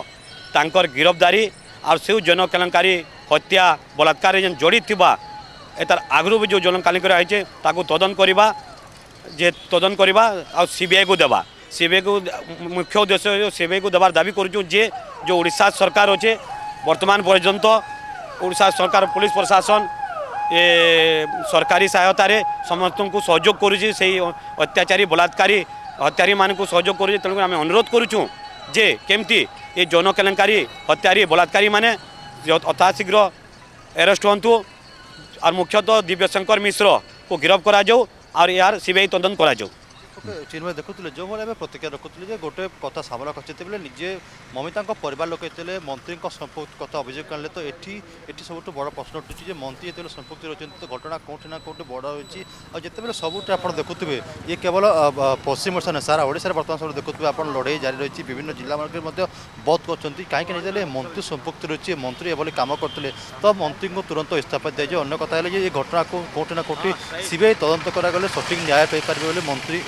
ତାଙ୍କର ଗିରଫଦାରୀ ଆଉ ସେଉ ଜନକେଳଙ୍କାରୀ ହତ୍ୟା ବଳାତ୍କାରରେ ଯେନ୍ ଜଡ଼ିଥିବା ଏ ତାର ଆଗରୁ ବି ଯେଉଁ ଜନକାଳୀଙ୍କର ହେଇଛି ତାକୁ ତଦନ୍ତ କରିବା ଯେ ତଦନ୍ତ କରିବା ଆଉ ସିବିଆଇକୁ ଦେବା ସିବିଆଇକୁ ମୁଖ୍ୟ ଉଦ୍ଦେଶ୍ୟ ସିବିଆଇକୁ ଦେବାର ଦାବି କରୁଛୁ ଯେ ଯେଉଁ ଓଡ଼ିଶା ସରକାର ଅଛେ ବର୍ତ୍ତମାନ ପର୍ଯ୍ୟନ୍ତ ଓଡ଼ିଶା ସରକାର ପୋଲିସ ପ୍ରଶାସନ सरकारी सहायतार समस्त को सहयोग अत्याचारी बलात्कारी हत्यारी मान सहयोग करेणुक आम अनुरोध करुचु जे केमती ये जौन कलेकारी हत्यारी बलात्कारी मैंने यथाशीघ्र एरेस्ट हूँ और मुख्यतः दिव्यशंकर मिश्र को गिरफ्त कर यार सीबीआई तदन कर ଚିନ୍ମୟ ଦେଖୁଥିଲେ ଯେଉଁଭଳି ଆମେ ପ୍ରତିକ୍ରିୟା ରଖୁଥିଲେ ଯେ ଗୋଟେ କଥା ସାମ୍ନା କରିଛି ଯେତେବେଳେ ନିଜେ ମମିତାଙ୍କ ପରିବାର ଲୋକ ଯେତେବେଳେ ମନ୍ତ୍ରୀଙ୍କ କଥା ଅଭିଯୋଗ ଆଣିଲେ ତ ଏଠି ଏଠି ସବୁଠୁ ବଡ଼ ପ୍ରଶ୍ନ ଉଠୁଛି ଯେ ମନ୍ତ୍ରୀ ଯେତେବେଳେ ସମ୍ପୃକ୍ତି ରହୁଛନ୍ତି ତ ଘଟଣା କେଉଁଠି ନା କେଉଁଠି ବଡ଼ ହୋଇଛି ଆଉ ଯେତେବେଳେ ସବୁଠି ଆପଣ ଦେଖୁଥିବେ ଇଏ କେବଳ ପଶ୍ଚିମ ଓଡ଼ିଶା ନୁହେଁ ସାରା ଓଡ଼ିଶାରେ ବର୍ତ୍ତମାନ ସବୁ ଦେଖୁଥିବେ ଆପଣ ଲଢ଼େଇ ଜାରି ରହିଛି ବିଭିନ୍ନ ଜିଲ୍ଲାମାନଙ୍କରେ ମଧ୍ୟ ବନ୍ଦ କରୁଛନ୍ତି କାହିଁକି ନା ଯେତେବେଳେ ମନ୍ତ୍ରୀ ସମ୍ପୃକ୍ତି ରହିଛି ମନ୍ତ୍ରୀ ଏଭଳି କାମ କରୁଥିଲେ ତ ମନ୍ତ୍ରୀଙ୍କୁ ତୁରନ୍ତ ଇସ୍ତଫା ଦିଆଯିବ ଅନ୍ୟ କଥା ହେଲେ ଯେ ଏ ଘଟଣାକୁ କେଉଁଠି ନା କେଉଁଠି ସିବିଆଇ ତଦନ୍ତ କରାଗଲେ ସଠିକ୍ ନ୍ୟାୟ ପାଇପାରିବେ ବୋଲି ମନ୍ତ୍ରୀ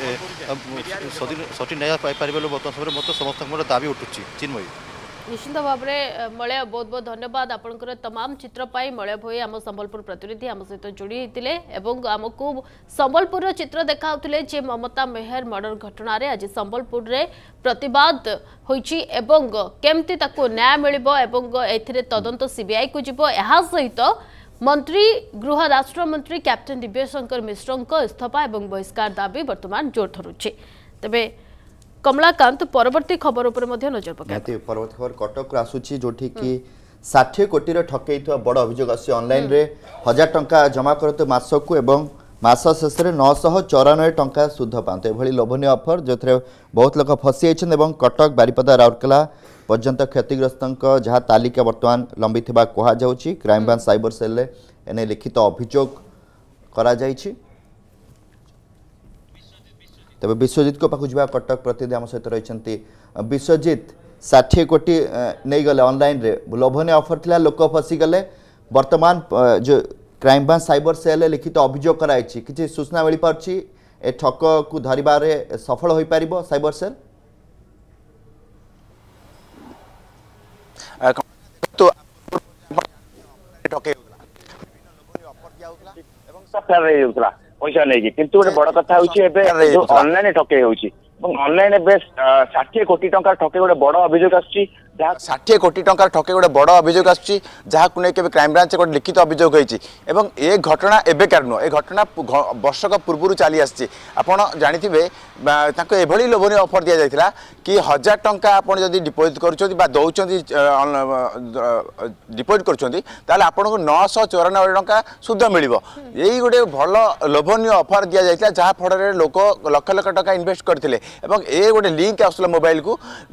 সঠিক ন্যায় ପାଇପାରିବେ বর্তমান সময় মতো সমস্ত ସମସ୍ତଙ୍କର ଦାବି ଉଠୁଛି ଚିନ୍ମୟୀ নিশ্চিত ভাবে মলয় বহু বহু ধন্যবাদ আপনার তমাম চিত্র পাই মলয় ভৈ আমার সম্বলপুর প্রতিনিধি আমার সহ যোড়ি হয়েছে এবং আমি সম্বলপুর চিত্র দেখা যে মমতা মেহর মর্ডর ঘটনার আজ সম্বলপুর প্রতবাদ হয়েছি এবং কেমতি তাকে ন্যায় মিলব এবং এতে তদন্ত সিবিআই কু যাব এসে मन्त्री गृह राष्ट्र मन्त्री क्याप्टेन दिव्यशंकर मिश्रको इस्तफा एवं बहिष्कार दार्मा जोर धरु कमलाजर पकुठी किटर ठके अभियोग हजार टा जमास মাস শেষে নশহ চৌরানবে টঙ্কা সুদ্ধ পাঁচ এভাবে লোভনীয় অফর যে বহুত লোক ফসি যাই এবং কটক বারিপদা রাউরকেলা পর্যন্ত ক্ষতিগ্রস্ত যা তালিকা বর্তমান লম্বি থাকা কুহযাচ্ছি ক্রাইমব্রাঞ্চ সাইবর সেলে এনে লিখিত অভিযোগ করা যাইছি তবে বিশ্বজিৎ পাখু যা কটক প্রতিনিধি আমার সহ রয়েছেন বিশ্বজিৎ ষাঠিয়ে কোটি নেইগলে অনলাইন লোভনীয় অফর লা লোক ফসিগলে বর্তমান যে କ୍ରାଇମବ୍ରାଞ୍ଚ ସାଇବର ସେଲ୍ରେ ଲିଖିତ ଅଭିଯୋଗ କରାଯାଇଛି କିଛି ସୂଚନା ମିଳିପାରୁଛି ଏ ଠକକୁ ଧରିବାରେ ସଫଳ ହୋଇପାରିବ ସାଇବର ସେଲ୍ ପଇସା ନେଇକି କିନ୍ତୁ ଗୋଟେ ବଡ କଥା ହଉଛି ଏବେ ଅନଲାଇନ ଠକେଇ ହଉଛି ଏବଂ ଅନଲାଇନ ଏବେ ଷାଠିଏ କୋଟି ଟଙ୍କା ଠକେଇ ଗୋଟେ ବଡ ଅଭିଯୋଗ ଆସୁଛି ষাঠিয়ে কোটি টাকার ঠকে গোটে বড় অভিযোগ আসছে যা নিয়ে ক্রাইমব্রাঞ্চ গোটে লিখিত অভিযোগ হয়েছে এবং এ ঘটনা এবেকার নুহ এ ঘটনা বর্ষক পূর্ব চালি আসছে আপনার জাঁথে তাকে এভাবে লোভনীয় অফর দিয়া যাই কি হাজার টঙ্কা আপনার যদি ডিপোজিট করছেন বা দৌঁছেন ডিপোজিট করছেন তাহলে আপনার নশ চৌরানব্বই টঙ্কা সুদ মিলব এই গোটে ভাল লোভনীয় অফর দিয়া যাই যা ফଳରେ লোক লক্ষ লক্ষ টাকা ইনভেস্ট করে এবং এ গোটে লিঙ্ক আসলে মোবাইল কু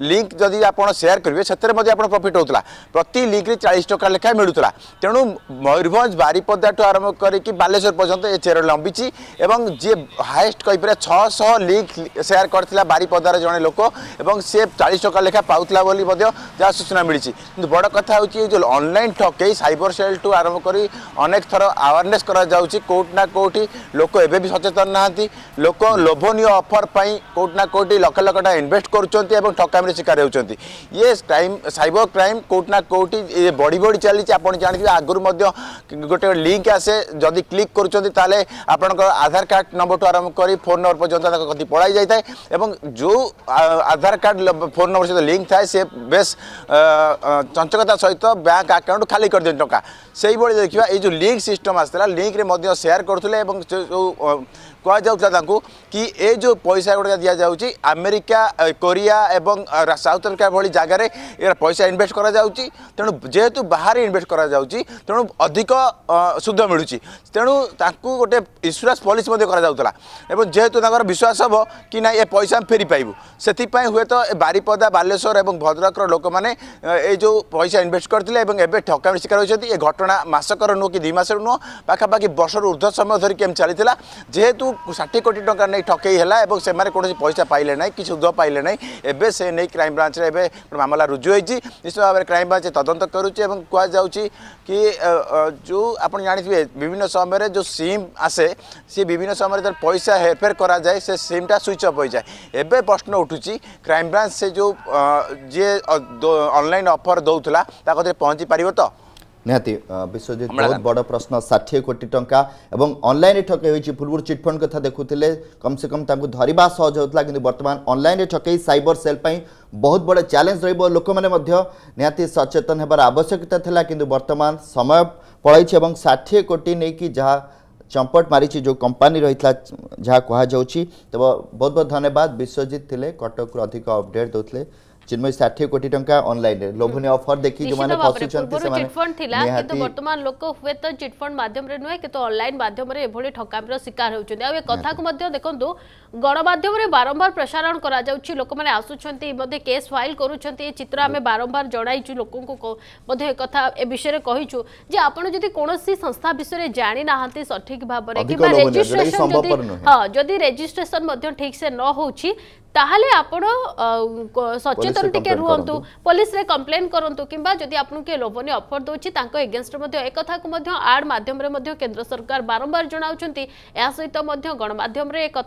লিঙ্ক যদি আপনার সেয়ার করবে সে ସେଥିରେ ଆପଣ ପ୍ରଫିଟ୍ ହେଉଥିଲା ପ୍ରତି ଲିଗ୍ରେ ଚାଳିଶ ଟଙ୍କା ଲେଖାଏଁ ମିଳୁଥିଲା ତେଣୁ ମୟୂରଭଞ୍ଜ ବାରିପଦାଠୁ ଆରମ୍ଭ କରିକି ବାଲେଶ୍ୱର ପର୍ଯ୍ୟନ୍ତ ଏ ଚେର ଲମ୍ବିଛି ଏବଂ ଯିଏ ହାଏଷ୍ଟ କହିପାରିବା ଛଅଶହ ଲିଗ୍ ସେୟାର କରିଥିଲା ବାରିପଦାର ଜଣେ ଲୋକ ଏବଂ ସେ ଚାଳିଶ ଟଙ୍କା ଲେଖା ପାଉଥିଲା ବୋଲି ମଧ୍ୟ ଯାହା ସୂଚନା ମିଳିଛି କିନ୍ତୁ ବଡ଼ କଥା ହେଉଛି ଯେଉଁ ଅନଲାଇନ୍ ଠକେଇ ସାଇବର ସେଲ୍ଠୁ ଆରମ୍ଭ କରି ଅନେକ ଥର ଆୱାରନେସ୍ କରାଯାଉଛି କେଉଁଠି ନା କେଉଁଠି ଲୋକ ଏବେ ବି ସଚେତନ ନାହାନ୍ତି ଲୋକ ଲୋଭନୀୟ ଅଫର୍ ପାଇଁ କେଉଁଠି ନା କେଉଁଠି ଲକ୍ଷ ଲକ୍ଷ ଟଙ୍କା ଇନଭେଷ୍ଟ କରୁଛନ୍ତି ଏବଂ ଠକାମିରେ ଶିକାର ହେଉଛନ୍ତି ଇଏ ଟାଇମ୍ କ୍ରାଇମ୍ ସାଇବର କ୍ରାଇମ୍ କେଉଁଠି ନା କେଉଁଠି ବଢ଼ି ବଢ଼ି ଚାଲିଛି ଆପଣ ଜାଣିଥିବେ ଆଗରୁ ମଧ୍ୟ ଗୋଟେ ଲିଙ୍କ୍ ଆସେ ଯଦି କ୍ଲିକ୍ କରୁଛନ୍ତି ତାହେଲେ ଆପଣଙ୍କ ଆଧାର କାର୍ଡ଼ ନମ୍ବରଠୁ ଆରମ୍ଭ କରି ଫୋନ୍ ନମ୍ବର ପର୍ଯ୍ୟନ୍ତ ତାଙ୍କ କତି ପଳାଇ ଯାଇଥାଏ ଏବଂ ଯେଉଁ ଆଧାର କାର୍ଡ଼ ଫୋନ୍ ନମ୍ବର ସହିତ ଲିଙ୍କ୍ ଥାଏ ସେ ବେଶ୍ ଚଞ୍ଚକତା ସହିତ ବ୍ୟାଙ୍କ ଆକାଉଣ୍ଟ ଖାଲି କରିଦିଅନ୍ତି ଟଙ୍କା ସେଇଭଳି ଦେଖିବା ଏଇ ଯେଉଁ ଲିଙ୍କ୍ ସିଷ୍ଟମ୍ ଆସିଥିଲା ଲିଙ୍କ୍ରେ ମଧ୍ୟ ସେୟାର କରୁଥିଲେ ଏବଂ ଯେଉଁ କୁହାଯାଉଥିଲା ତାଙ୍କୁ କି ଏ ଯେଉଁ ପଇସା ଗୁଡ଼ାକ ଦିଆଯାଉଛି ଆମେରିକା କୋରିଆ ଏବଂ ସାଉଥ୍ ଆଫ୍ରିକା ଭଳି ଜାଗାରେ ପଇସା ଇନଭେଷ୍ଟ କରାଯାଉଛି ତେଣୁ ଯେହେତୁ ବାହାରେ ଇନଭେଷ୍ଟ କରାଯାଉଛି ତେଣୁ ଅଧିକ ସୁଧ ମିଳୁଛି ତେଣୁ ତାଙ୍କୁ ଗୋଟେ ଇନ୍ସୁରାନ୍ସ ପଲିସି ମଧ୍ୟ କରାଯାଉଥିଲା ଏବଂ ଯେହେତୁ ତାଙ୍କର ବିଶ୍ୱାସ ହେବ କି ନାହିଁ ଏ ପଇସା ଆମେ ଫେରି ପାଇବୁ ସେଥିପାଇଁ ହୁଏତ ବାରିପଦା ବାଲେଶ୍ୱର ଏବଂ ଭଦ୍ରକର ଲୋକମାନେ ଏଇ ଯେଉଁ ପଇସା ଇନଭେଷ୍ଟ କରିଥିଲେ ଏବଂ ଏବେ ଠକାମି ଶିକାର ହୋଇଛନ୍ତି ଏ ଘଟଣା ମାସକର ନୁହଁ କି ଦୁଇ ମାସର ନୁହଁ ପାଖାପାଖି ବର୍ଷରୁ ଉର୍ଦ୍ଧ୍ୱ ସମୟ ଧରିକି ଏମିତି ଚାଲିଥିଲା ଯେହେତୁ ষাঠিয়ে কোটি টঙ্কা নেই ঠকেই হলা এবং সে কোণী পয়সা পাইলে না কি সুদ পাইলে না এবে সে নেই ক্রাইমব্রাঞ্চে এবে মামলা রুজু হয়েছি নিশ্চিত ভাবে ক্রাইমব্রাঞ্চ তদন্ত করুছে এবং কুযাচ্ছে কি যে আপনার জাঁথিবে বিভিন্ন সময় যে সিম আসে সি বিভিন্ন সময় তার পয়সা হেরফের করা যায় সে সিমটা সুইচ অফ হয়ে যায় এবে প্রশ্ন উঠুছি ক্রাইমব্রাঞ্চ সে যে যে অনলাইন অফর দৌলা তা কথা পৌঁছি পারিব তো ନିହାତି ବିଶ୍ୱଜିତ ବହୁତ ବଡ଼ ପ୍ରଶ୍ନ ଷାଠିଏ କୋଟି ଟଙ୍କା ଏବଂ ଅନଲାଇନ୍ରେ ଠକେଇ ହୋଇଛି ପୂର୍ବରୁ ଚିଟ୍ଫଣ୍ଡ କଥା ଦେଖୁଥିଲେ କମ୍ ସେ କମ୍ ତାଙ୍କୁ ଧରିବା ସହଜ ହେଉଥିଲା କିନ୍ତୁ ବର୍ତ୍ତମାନ ଅନଲାଇନ୍ରେ ଠକେଇ ସାଇବର ସେଲ୍ ପାଇଁ ବହୁତ ବଡ଼ ଚ୍ୟାଲେଞ୍ଜ ରହିବ ଲୋକମାନେ ମଧ୍ୟ ନିହାତି ସଚେତନ ହେବାର ଆବଶ୍ୟକତା ଥିଲା କିନ୍ତୁ ବର୍ତ୍ତମାନ ସମୟ ପଳାଇଛି ଏବଂ ଷାଠିଏ କୋଟି ନେଇକି ଯାହା ଚମ୍ପଟ ମାରିଛି ଯେଉଁ କମ୍ପାନୀ ରହିଥିଲା ଯାହା କୁହାଯାଉଛି ତେବେ ବହୁତ ବହୁତ ଧନ୍ୟବାଦ ବିଶ୍ୱଜିତ ଥିଲେ କଟକରୁ ଅଧିକ ଅପଡେଟ୍ ଦେଉଥିଲେ जिनमें षाठी कोटी टाइम अनलाइन लोभनीय अफर देखी जो मैंने फसुंट बर्तमान लोक हुए तो चिटफंड माध्यम नुहे कि अनलाइन माध्यम एभली ठकामीर शिकार होती आ कथा को देखु ଗଣମାଧ୍ୟମରେ ବାରମ୍ବାର ପ୍ରସାରଣ କରାଯାଉଛି ଲୋକମାନେ ଆସୁଛନ୍ତି ମଧ୍ୟ କେସ୍ ଫାଇଲ୍ କରୁଛନ୍ତି ଏ ଚିତ୍ର ଆମେ ବାରମ୍ବାର ଜଣାଇଛୁ ଲୋକଙ୍କୁ ମଧ୍ୟ ଏକଥା ଏ ବିଷୟରେ କହିଛୁ ଯେ ଆପଣ ଯଦି କୌଣସି ସଂସ୍ଥା ବିଷୟରେ ଜାଣିନାହାନ୍ତି ସଠିକ୍ ଭାବରେ କିମ୍ବା ରେଜିଷ୍ଟ୍ରେସନ ଯଦି ହଁ ଯଦି ରେଜିଷ୍ଟ୍ରେସନ ମଧ୍ୟ ଠିକ୍ ସେ ନ ହେଉଛି ताहले सचेतन टे रुंतु पुलिस कम्प्लेन करूँ कि लोभन अफर दौर एगेस्ट एक आड मध्यम केन्द्र सरकार बारंबार जनावं या सहित गणमाम एक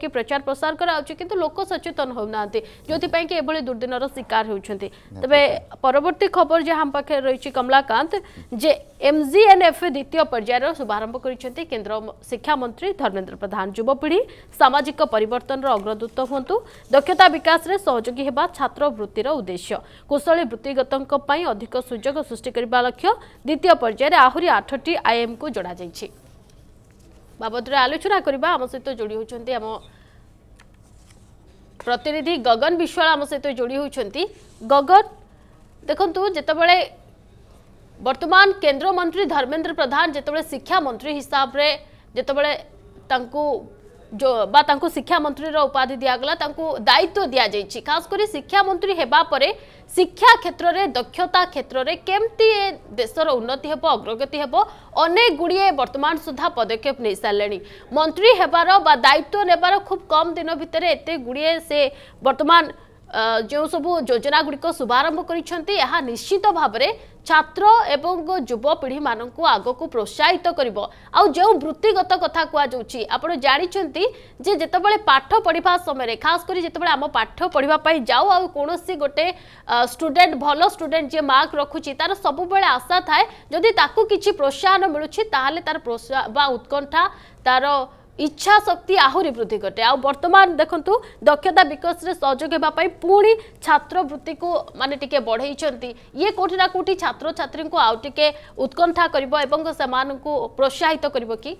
कि प्रचार प्रसार करूँ लोक सचेतन होना जो कि यह दुर्दिन शिकार होती तेज परवर्त खबर जहाँ आम पाखे रही कमलाकांत जे एम जि एन एफ द्वितीय पर्यायर शुभारंभ कर केन्द्र शिक्षामंत्री धर्मेन्द्र प्रधान युवपीढ़ी सामाजिक पर अग्रदूत हूँ ଦକ୍ଷତା ବିକାଶରେ ସହଯୋଗୀ ହେବା ଛାତ୍ର ବୃତ୍ତିର ଉଦ୍ଦେଶ୍ୟ କୁଶଳୀ ବୃତ୍ତିଗତଙ୍କ ପାଇଁ ଅଧିକ ସୁଯୋଗ ସୃଷ୍ଟି କରିବା ଲକ୍ଷ୍ୟ ଦ୍ୱିତୀୟ ପର୍ଯ୍ୟାୟରେ ଆହୁରି ଆଠଟି ଆଇଏମ୍କୁ ଯୋଡ଼ାଯାଇଛି ବାବଦରେ ଆଲୋଚନା କରିବା ଆମ ସହିତ ଯୋଡ଼ି ହେଉଛନ୍ତି ଆମ ପ୍ରତିନିଧି ଗଗନ ବିଶ୍ୱାଳ ଆମ ସହିତ ଯୋଡ଼ି ହେଉଛନ୍ତି ଗଗନ ଦେଖନ୍ତୁ ଯେତେବେଳେ ବର୍ତ୍ତମାନ କେନ୍ଦ୍ରମନ୍ତ୍ରୀ ଧର୍ମେନ୍ଦ୍ର ପ୍ରଧାନ ଯେତେବେଳେ ଶିକ୍ଷାମନ୍ତ୍ରୀ ହିସାବରେ ଯେତେବେଳେ ତାଙ୍କୁ जो शिक्षा मंत्री उपाधि दिगला दायित्व दि जाइछि खास शिक्षा मंत्री हेबा शिक्षा क्षेत्र रे दक्षता क्षेत्र में केमती देशर उन्नति हेबो अग्रगति हे अनेक गुड़िए वर्तमान सुधा पदक्षेप नै सारलेनी मंत्री हेबार बा दायित्व नेबार खूब कम दिन भितर एते गुड़िए से बर्तमान जो सब योजना गुड़िक शुभारंभ कर भाव में ছাত্র এবং যুবপিঢ়ি মানুষ আগক প্রোৎসাহিত করব আৃত্তিগত কথা কুযাচ্ছি আপনার জাঁচান যে যেতবে পাঠ পড়া সময় খাস করে যেতবে আমার পাঠ পড়া যাও আসি গোটে স্টুডেন্ট ভাল স্টুডেন্ট যে মার্ক রখুছি তার সবুলে আশা থাকে যদি তাকে কিছু প্রোৎসাহন মিলুছি তাহলে তার প্রোৎসাহ বা উৎকণ্ঠা তার ইচ্ছা শক্তি আহরি বৃদ্ধি ঘটে আর্তমান দেখুন দক্ষতা বিকাশে সহযোগ হওয়া পুঁ ছাত্রবৃত্তি মানে টিকি বড়াইছেন ইয়ে কোটি না কোটি ছাত্রছাত্রী আউ টিকি উৎকণ্ঠা করব এবং সে প্রোৎসাহিত করব কি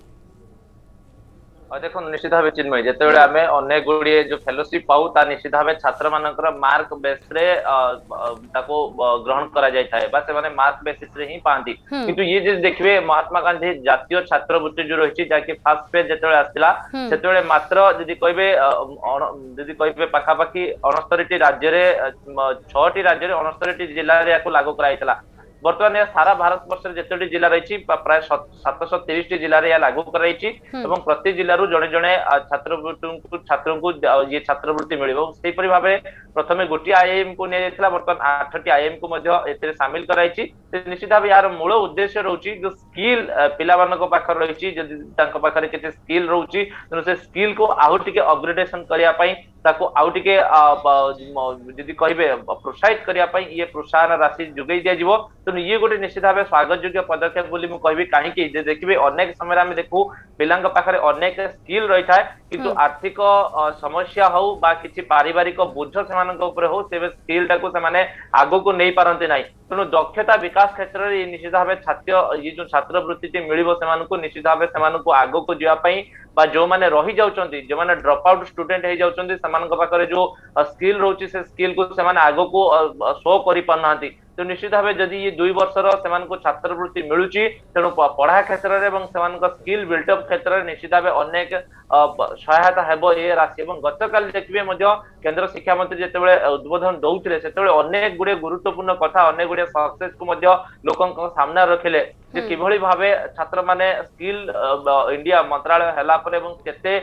અને દેખો નિશ્ચિત હવે ચિન્મય જેતળે અમે અનેક ગુડીએ જો ફેલોશિપ પાઉ તા નિશ્ચિત હવે ছাত্রમાનકનો માર્ક બેસ રે તાકો ગ્રહણ કરાજાય છાય બસ મને માર્ક બેસિસ રે હી પાંધી કીંતુ યે જે દેખવે મહાત્મા ગાંધી જાતિય ছাত্রવૃત્તિ જો રહસી જા કે ફર્સ્ટ પેજે જેતળે આસલા સેતળે માત્ર જો કઈબે જો કઈબે પાખા પાખી 69 ટી રાજ્ય રે 6 ટી રાજ્ય રે 69 ટી જિલ્લા રે આકો લાગુ કરાઈ છલા বর্তমানে সারা ভারতবর্ষের যেতোটি জেলা রয়েছে প্রায় সাতশো তিরিশটি জেলার ଏହା ଲାଗୁ କରାଯାଇଛି ଏବଂ ପ୍ରତି ଜିଲ୍ଲାରୁ ଜଣେ ଜଣେ ଛାତ୍ରବୃତ୍ତିଙ୍କୁ ଛାତ୍ରଙ୍କୁ ଇଏ ଛାତ୍ରବୃତ୍ତି ମିଳିବ ସେହିପରି ଭାବେ ପ୍ରଥମେ ଗୋଟିଏ ଆଇଆଇଏମ୍ କୁ ନିଆଯାଇଥିଲା ବର୍ତ୍ତମାନ ଆଠଟି ଆଇଆଇଏମ୍ କୁ ମଧ୍ୟ ଏଥିରେ ସାମିଲ କରାଯାଇଛି ନିଶ୍ଚିତ ଭାବେ ଏହାର ମୂଳ ଉଦ୍ଦେଶ୍ୟ ରହୁଛି ଯୋଉ ସ୍କିଲ୍ ପିଲାମାନଙ୍କ ପାଖରେ ରହିଛି ଯଦି ତାଙ୍କ ପାଖରେ କିଛି ସ୍କିଲ୍ ରହୁଛି ତେଣୁ ସେ ସ୍କିଲ୍ କୁ ଆଉ ଟିକେ ଅପଗ୍ରେଡେସନ କରିବା ପାଇଁ ताको आउटिके जिधि कोई भी राशि जुगे दिया जीवो ये गोटे निश्चित आपे स्वागत जुगे पदक्षेप कह मैं कहीं देखिए अन्य समय रामे देखो बिलंग स्किल रही था कि आर्थिक समस्या हो बाकी ची पारिवारिक बुझो समान को आग को नहीं पारती ना ତେଣୁ ଦକ୍ଷତା ବିକାଶ କ୍ଷେତ୍ରରେ ଇଏ ନିଶ୍ଚିତ ଭାବେ ଛାତ୍ର ଇଏ ଯୋଉ ଛାତ୍ରବୃତ୍ତିଟି ମିଳିବ ସେମାନଙ୍କୁ ନିଶ୍ଚିତ ଭାବେ ସେମାନଙ୍କୁ ଆଗକୁ ଯିବା ପାଇଁ ବା ଯୋଉମାନେ ରହିଯାଉଛନ୍ତି ଯୋଉମାନେ ଡ୍ରପ୍ ଆଉଟ୍ ଷ୍ଟୁଡେଣ୍ଟ ହେଇଯାଉଛନ୍ତି ସେମାନଙ୍କ ପାଖରେ ଯୋଉ ସ୍କିଲ୍ ରହୁଛି ସେ ସ୍କିଲ୍କୁ ସେମାନେ ଆଗକୁ ଶୋ କରିପାରୁନାହାନ୍ତି ତେଣୁ ନିଶ୍ଚିତ ଭାବେ ଯଦି ଇଏ ଦୁଇ ବର୍ଷର ସେମାନଙ୍କୁ ଛାତ୍ରବୃତ୍ତି ମିଳୁଛି ତେଣୁ ପଢା କ୍ଷେତ୍ରରେ ଏବଂ ସେମାନଙ୍କ ସ୍କିଲ ବିଲ୍ଡଅପ୍ କ୍ଷେତ୍ରରେ ନିଶ୍ଚିତ ଭାବେ ଅନେକ ସହାୟତା ହେବ ଏ ରାଶି ଏବଂ ଗତକାଲି ଦେଖିବେ ମଧ୍ୟ କେନ୍ଦ୍ର ଶିକ୍ଷାମନ୍ତ୍ରୀ ଯେତେବେଳେ ଉଦ୍ବୋଧନ ଦଉଥିଲେ ସେତେବେଳେ ଅନେକ ଗୁଡିଏ ଗୁରୁତ୍ୱପୂର୍ଣ୍ଣ କଥା ଅନେକ ଗୁଡିଏ ସକ୍ସେସ କୁ ମଧ୍ୟ ଲୋକଙ୍କ ସାମ୍ନାରେ ରଖିଲେ ଯେ କିଭଳି ଭାବେ ଛାତ୍ରମାନେ ସ୍କିଲ ଇଣ୍ଡିଆ ମନ୍ତ୍ରାଳୟ ହେଲା ପରେ ଏବଂ କେତେ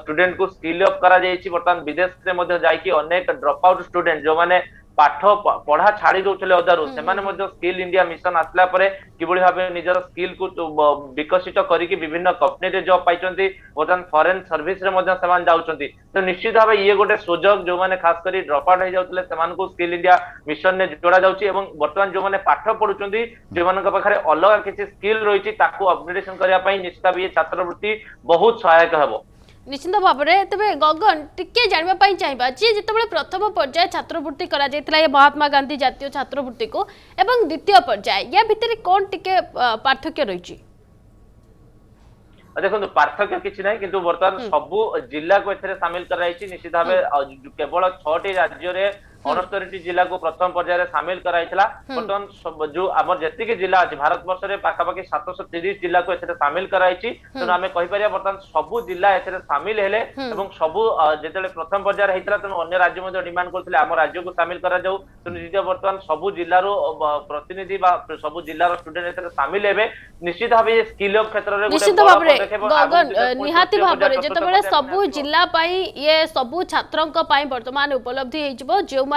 ଷ୍ଟୁଡେଣ୍ଟକୁ ସ୍କିଲ ଅପ୍ କରାଯାଇଛି ବର୍ତ୍ତମାନ ବିଦେଶରେ ମଧ୍ୟ ଯାଇକି ଅନେକ ଡ୍ରପ୍ ଆଉଟ୍ ଷ୍ଟୁଡେଣ୍ଟ ଯୋଉମାନେ পাঠ পড়া ছাড়ি দৌলে অধারু সেমানে মধ্যে স্কিল ইন্ডিয়া মিশন আসলা পরে কিভাবে ভাবে নিজের স্কিল কু বিকশিত করিকি বিভিন্ন কম্পানিরে জব পাইছন্তি বর্তমান ফরেন সর্ভিস রে মধ্যে সেমান যাউছন্তি তো নিশ্চিত ভাবে ইয়ে গোটে সুযোগ যে মানে খাস করি ড্রপ আউট হয়ে যাউতলে সেমানকু স্কিল ইন্ডিয়া মিশন নে যোড়া যাউছি এবং বর্তমান যে মানে পাঠ পড়ুছন্তি যে মানক পাখরে অলগা কিছু স্কিল রয়েছে তাকু অপগ্রেডেশন করিয়া পাই নিশ্চিত ভাবে ছাত্রবৃত্তি বহুত সহায়ক হবো নিশ্চিত ভাবে তবে গগন টিকি জাঁয়া চাইবা যে যেতবে প্রথম পর্যায়ে ছাত্রবৃত্তি করা যাই মহাত্মা গান্ধী জাতীয় ছাত্রবৃত্তি কু এবং দ্বিতীয় পর্যায়ে ইয়া ভিতরে কোন টিকি পার্থক্য রয়েছে দেখুন পার্থক্য কিছু নাই কিন্তু বর্তমান সবু জেলা কু এতে সামিল করা হয়েছে নিশ্চিত ভাবে কেবল ছটি রাজ্যের ଅଣସ୍ତରୀଟି ଜିଲ୍ଲାକୁ ପ୍ରଥମ ପର୍ଯ୍ୟାୟରେ ସାମିଲ କରାଯାଇଥିଲା ବର୍ତ୍ତମାନ ଯୋଉ ଆମର ଯେତିକି ଜିଲ୍ଲା ଅଛି ଭାରତବର୍ଷରେ ପାଖାପାଖି ସାତଶହ ତିରିଶ ଜିଲ୍ଲାକୁ ଏଥିରେ ସାମିଲ କରାଯାଇଛି ତେଣୁ ଆମେ କହିପାରିବା ବର୍ତ୍ତମାନ ସବୁ ଜିଲ୍ଲା ଏଥିରେ ସାମିଲ ହେଲେ ଏବଂ ସବୁ ଯେତେବେଳେ ପ୍ରଥମ ପର୍ଯ୍ୟାୟରେ ହେଇଥିଲା ତେଣୁ ଅନ୍ୟ ରାଜ୍ୟ ମଧ୍ୟ ଡିମାଣ୍ଡ କରୁଥିଲେ ଆମ ରାଜ୍ୟକୁ ସାମିଲ କରାଯାଉ ତେଣୁ ନିଜ ବର୍ତ୍ତମାନ ସବୁ ଜିଲ୍ଲାରୁ ପ୍ରତିନିଧି ବା ସବୁ ଜିଲ୍ଲାର ଷ୍ଟୁଡେଣ୍ଟ ଏଥିରେ ସାମିଲ ହେବେ ନିଶ୍ଚିତ ଭାବେ ଏ ସ୍କିଲ କ୍ଷେତ୍ରରେ ନିଶ୍ଚିତ ଭାବରେ ନିହାତି ଭାବରେ ଯେତେବେଳେ ସବୁ ଜିଲ୍ଲା ପାଇଁ ଇଏ ସବୁ ଛାତ୍ରଙ୍କ ପାଇଁ ବର୍ତ୍ତମାନ ଉପଲବ୍ଧି ହେଇଯିବ ଯେଉଁମାନେ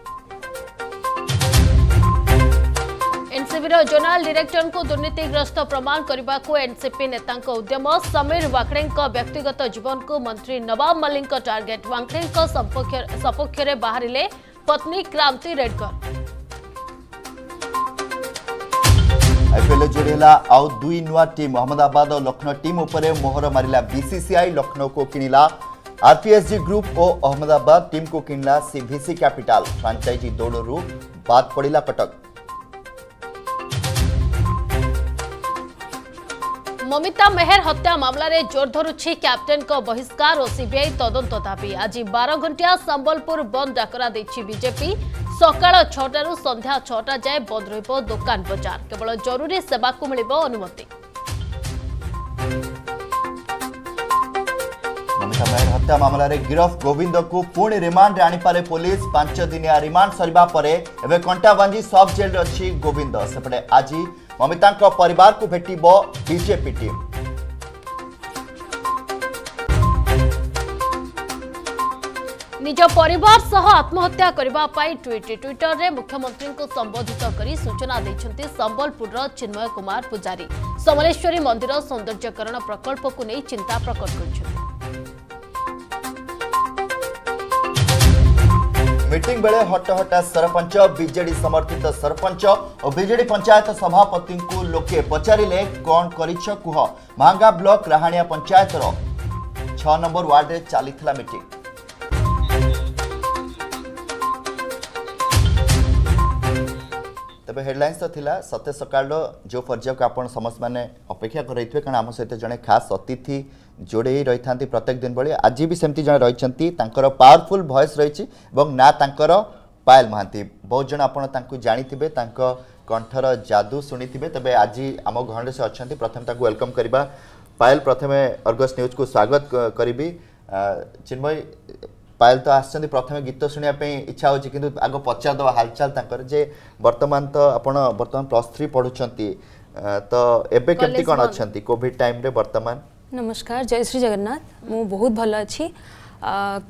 ଏନ୍ସିବିର ଜୋନାଲ୍ ଡିରେକ୍ଟରଙ୍କୁ ଦୁର୍ନୀତିଗ୍ରସ୍ତ ପ୍ରମାଣ କରିବାକୁ ଏନ୍ସିପି ନେତାଙ୍କ ଉଦ୍ୟମ ସମୀର ୱାକଡ଼େଙ୍କ ବ୍ୟକ୍ତିଗତ ଜୀବନକୁ ମନ୍ତ୍ରୀ ନବାବ ମଲ୍ଲିକଙ୍କ ଟାର୍ଗେଟ୍ ୱାଙ୍କଡ଼େଙ୍କ ସପକ୍ଷରେ ବାହାରିଲେ ପତ୍ନୀ କ୍ରାନ୍ତି ରେଡ୍କର ଆଇପିଏଲ୍ ଯୋଡ଼ିଲା ଆଉ ଦୁଇ ନୂଆ ଟିମ୍ ଅହମ୍ମଦାବାଦ ଓ ଲକ୍ଷ୍ନୌ ଟିମ୍ ଉପରେ ମୋହର ମାରିଲା ବିସିସିଆଇ ଲକ୍ଷ୍ନୌକୁ କିଣିଲା आरपीएसजी ग्रुप और अहमदाबाद टीम को किनला सीभीसी कैपिटल फ्रांचाइजी दौड़ बाद पड़ा कटक মমিতা মেহের হত্যা মামলার জোর ধরুছি ক্যাপ্টেন বহিষ্কার ও সিবিআই তদন্ত দাবি আজ বার ঘণ্টিয়া সম্বলপুর বন্ধ ডাকরা দিয়েছে বিজেপি সকাল ছটার সন্ধ্যা ছটা যায় বন্ধ রহব দোকান বজার কেবল জরুরি সেবাকু মিলব অনুমতি মমিতা মেহর হত্যা মামলার গিরফ গোবিন্দকু পুঁ রিমান্ডে আনিপারে পুলিশ পাঁচ দিনিয়া রিমান্ড সরিবা পরে এবে কণ্টাবাঞ্জি সব জেলরে অছি গোবিন্দ সেপটে আজি ममिताଙ୍କ ପରିବାରକୁ ଭେଟିବ ବିଜେପି ଟିମ୍ ନିଜ ପରିବାର ସହ ଆତ୍ମହତ୍ୟା କରିବା ପାଇଁ ଟ୍ୱିଟ୍ ଟ୍ୱିଟରରେ ମୁଖ୍ୟମନ୍ତ୍ରୀଙ୍କୁ ସମ୍ବୋଧିତ କରି ସୂଚନା ଦେଇଛନ୍ତି ସମ୍ବଲପୁରର ଚିନ୍ମୟ କୁମାର ପୂଜାରୀ ସମଲେଶ୍ୱରୀ ମନ୍ଦିର ସୌନ୍ଦର୍ଯ୍ୟକରଣ ପ୍ରକଳ୍ପକୁ ନେଇ ଚିନ୍ତା ପ୍ରକଟ କରିଛନ୍ତି बेले हट्ट हट्टा सरपंच विजेडि समर्थित सरपंच और विजेडी पंचायत सभापति लोके पचारे कौन कुह महांगा ब्लक राहाया पंचायत रो, नंबर नम्बर में चली मीटिंग तेज हेडलैंस तो थी सत्य सका जो पर्याय को आप समस्त मैंने अपेक्षा करेंगे कारण आम सहित जो खास अतिथि जोड़े ही रही था प्रत्येक दिन भाई आज भी सेमती जन रही पावरफुल भयस रही ना तर पायल महां बहुत जन आपंक जानी कंठर जादू शुणी थे तेज आज आम घर से अच्छा प्रथम तक व्वेलकम करवा पायल प्रथम अर्गस न्यूज को स्वागत करी चिन्मय ପାୟଲ ତ ଆସିଛନ୍ତି ପ୍ରଥମେ ଗୀତ ଶୁଣିବା ପାଇଁ ଇଚ୍ଛା ହେଉଛି କିନ୍ତୁ ଆଗ ପଚାରିଦେବା ହାଲଚାଲ ତାଙ୍କର ଯେ ବର୍ତ୍ତମାନ ତ ଆପଣ ବର୍ତ୍ତମାନ ପ୍ଲସ୍ ଥ୍ରୀ ପଢ଼ୁଛନ୍ତି ତ ଏବେ କେମିତି କ'ଣ ଅଛନ୍ତି କୋଭିଡ଼ ଟାଇମ୍ରେ ବର୍ତ୍ତମାନ ନମସ୍କାର ଜୟ ଶ୍ରୀ ଜଗନ୍ନାଥ ମୁଁ ବହୁତ ଭଲ ଅଛି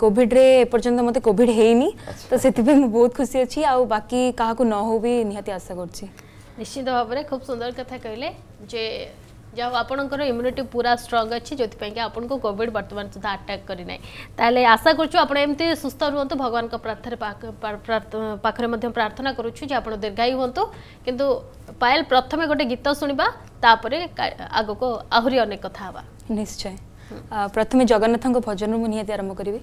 କୋଭିଡ଼ରେ ଏପର୍ଯ୍ୟନ୍ତ ମୋତେ କୋଭିଡ଼ ହେଇନି ତ ସେଥିପାଇଁ ମୁଁ ବହୁତ ଖୁସି ଅଛି ଆଉ ବାକି କାହାକୁ ନ ହଉ ବି ନିହାତି ଆଶା କରୁଛି ନିଶ୍ଚିତ ଭାବରେ ଖୁବ୍ ସୁନ୍ଦର କଥା କହିଲେ ଯେ ଯାହା ଆପଣଙ୍କର ଇମ୍ୟୁନିଟି ପୁରା ଷ୍ଟ୍ରଙ୍ଗ ଅଛି ଯେଉଁଥିପାଇଁ କି ଆପଣଙ୍କୁ କୋଭିଡ଼ ବର୍ତ୍ତମାନ ସୁଦ୍ଧା ଆଟାକ୍ କରିନାହିଁ ତାହେଲେ ଆଶା କରୁଛୁ ଆପଣ ଏମିତି ସୁସ୍ଥ ରୁହନ୍ତୁ ଭଗବାନଙ୍କ ପ୍ରାର୍ଥରେ ପାଖରେ ମଧ୍ୟ ପ୍ରାର୍ଥନା କରୁଛୁ ଯେ ଆପଣ ଦୀର୍ଘାୟୀ ହୁଅନ୍ତୁ କିନ୍ତୁ ପାୟଲ ପ୍ରଥମେ ଗୋଟେ ଗୀତ ଶୁଣିବା ତାପରେ ଆଗକୁ ଆହୁରି ଅନେକ କଥା ହେବା ନିଶ୍ଚୟ ପ୍ରଥମେ ଜଗନ୍ନାଥଙ୍କ ଭଜନରୁ ମୁଁ ନିହାତି ଆରମ୍ଭ କରିବି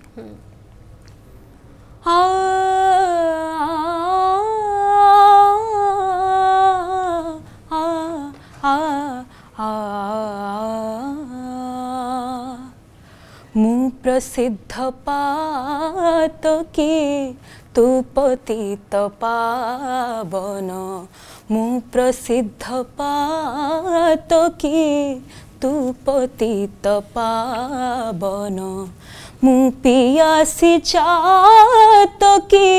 ah ah ମୁଁ ପ୍ରସିଦ୍ଧ ପାତକି ତୁ ପତିତ ପାବନ ମୁଁ ପ୍ରସିଦ୍ଧ ପାତକି ତୁ ପତିତ ପାବନ ମୁଁ ପିଆସି ଚାତକି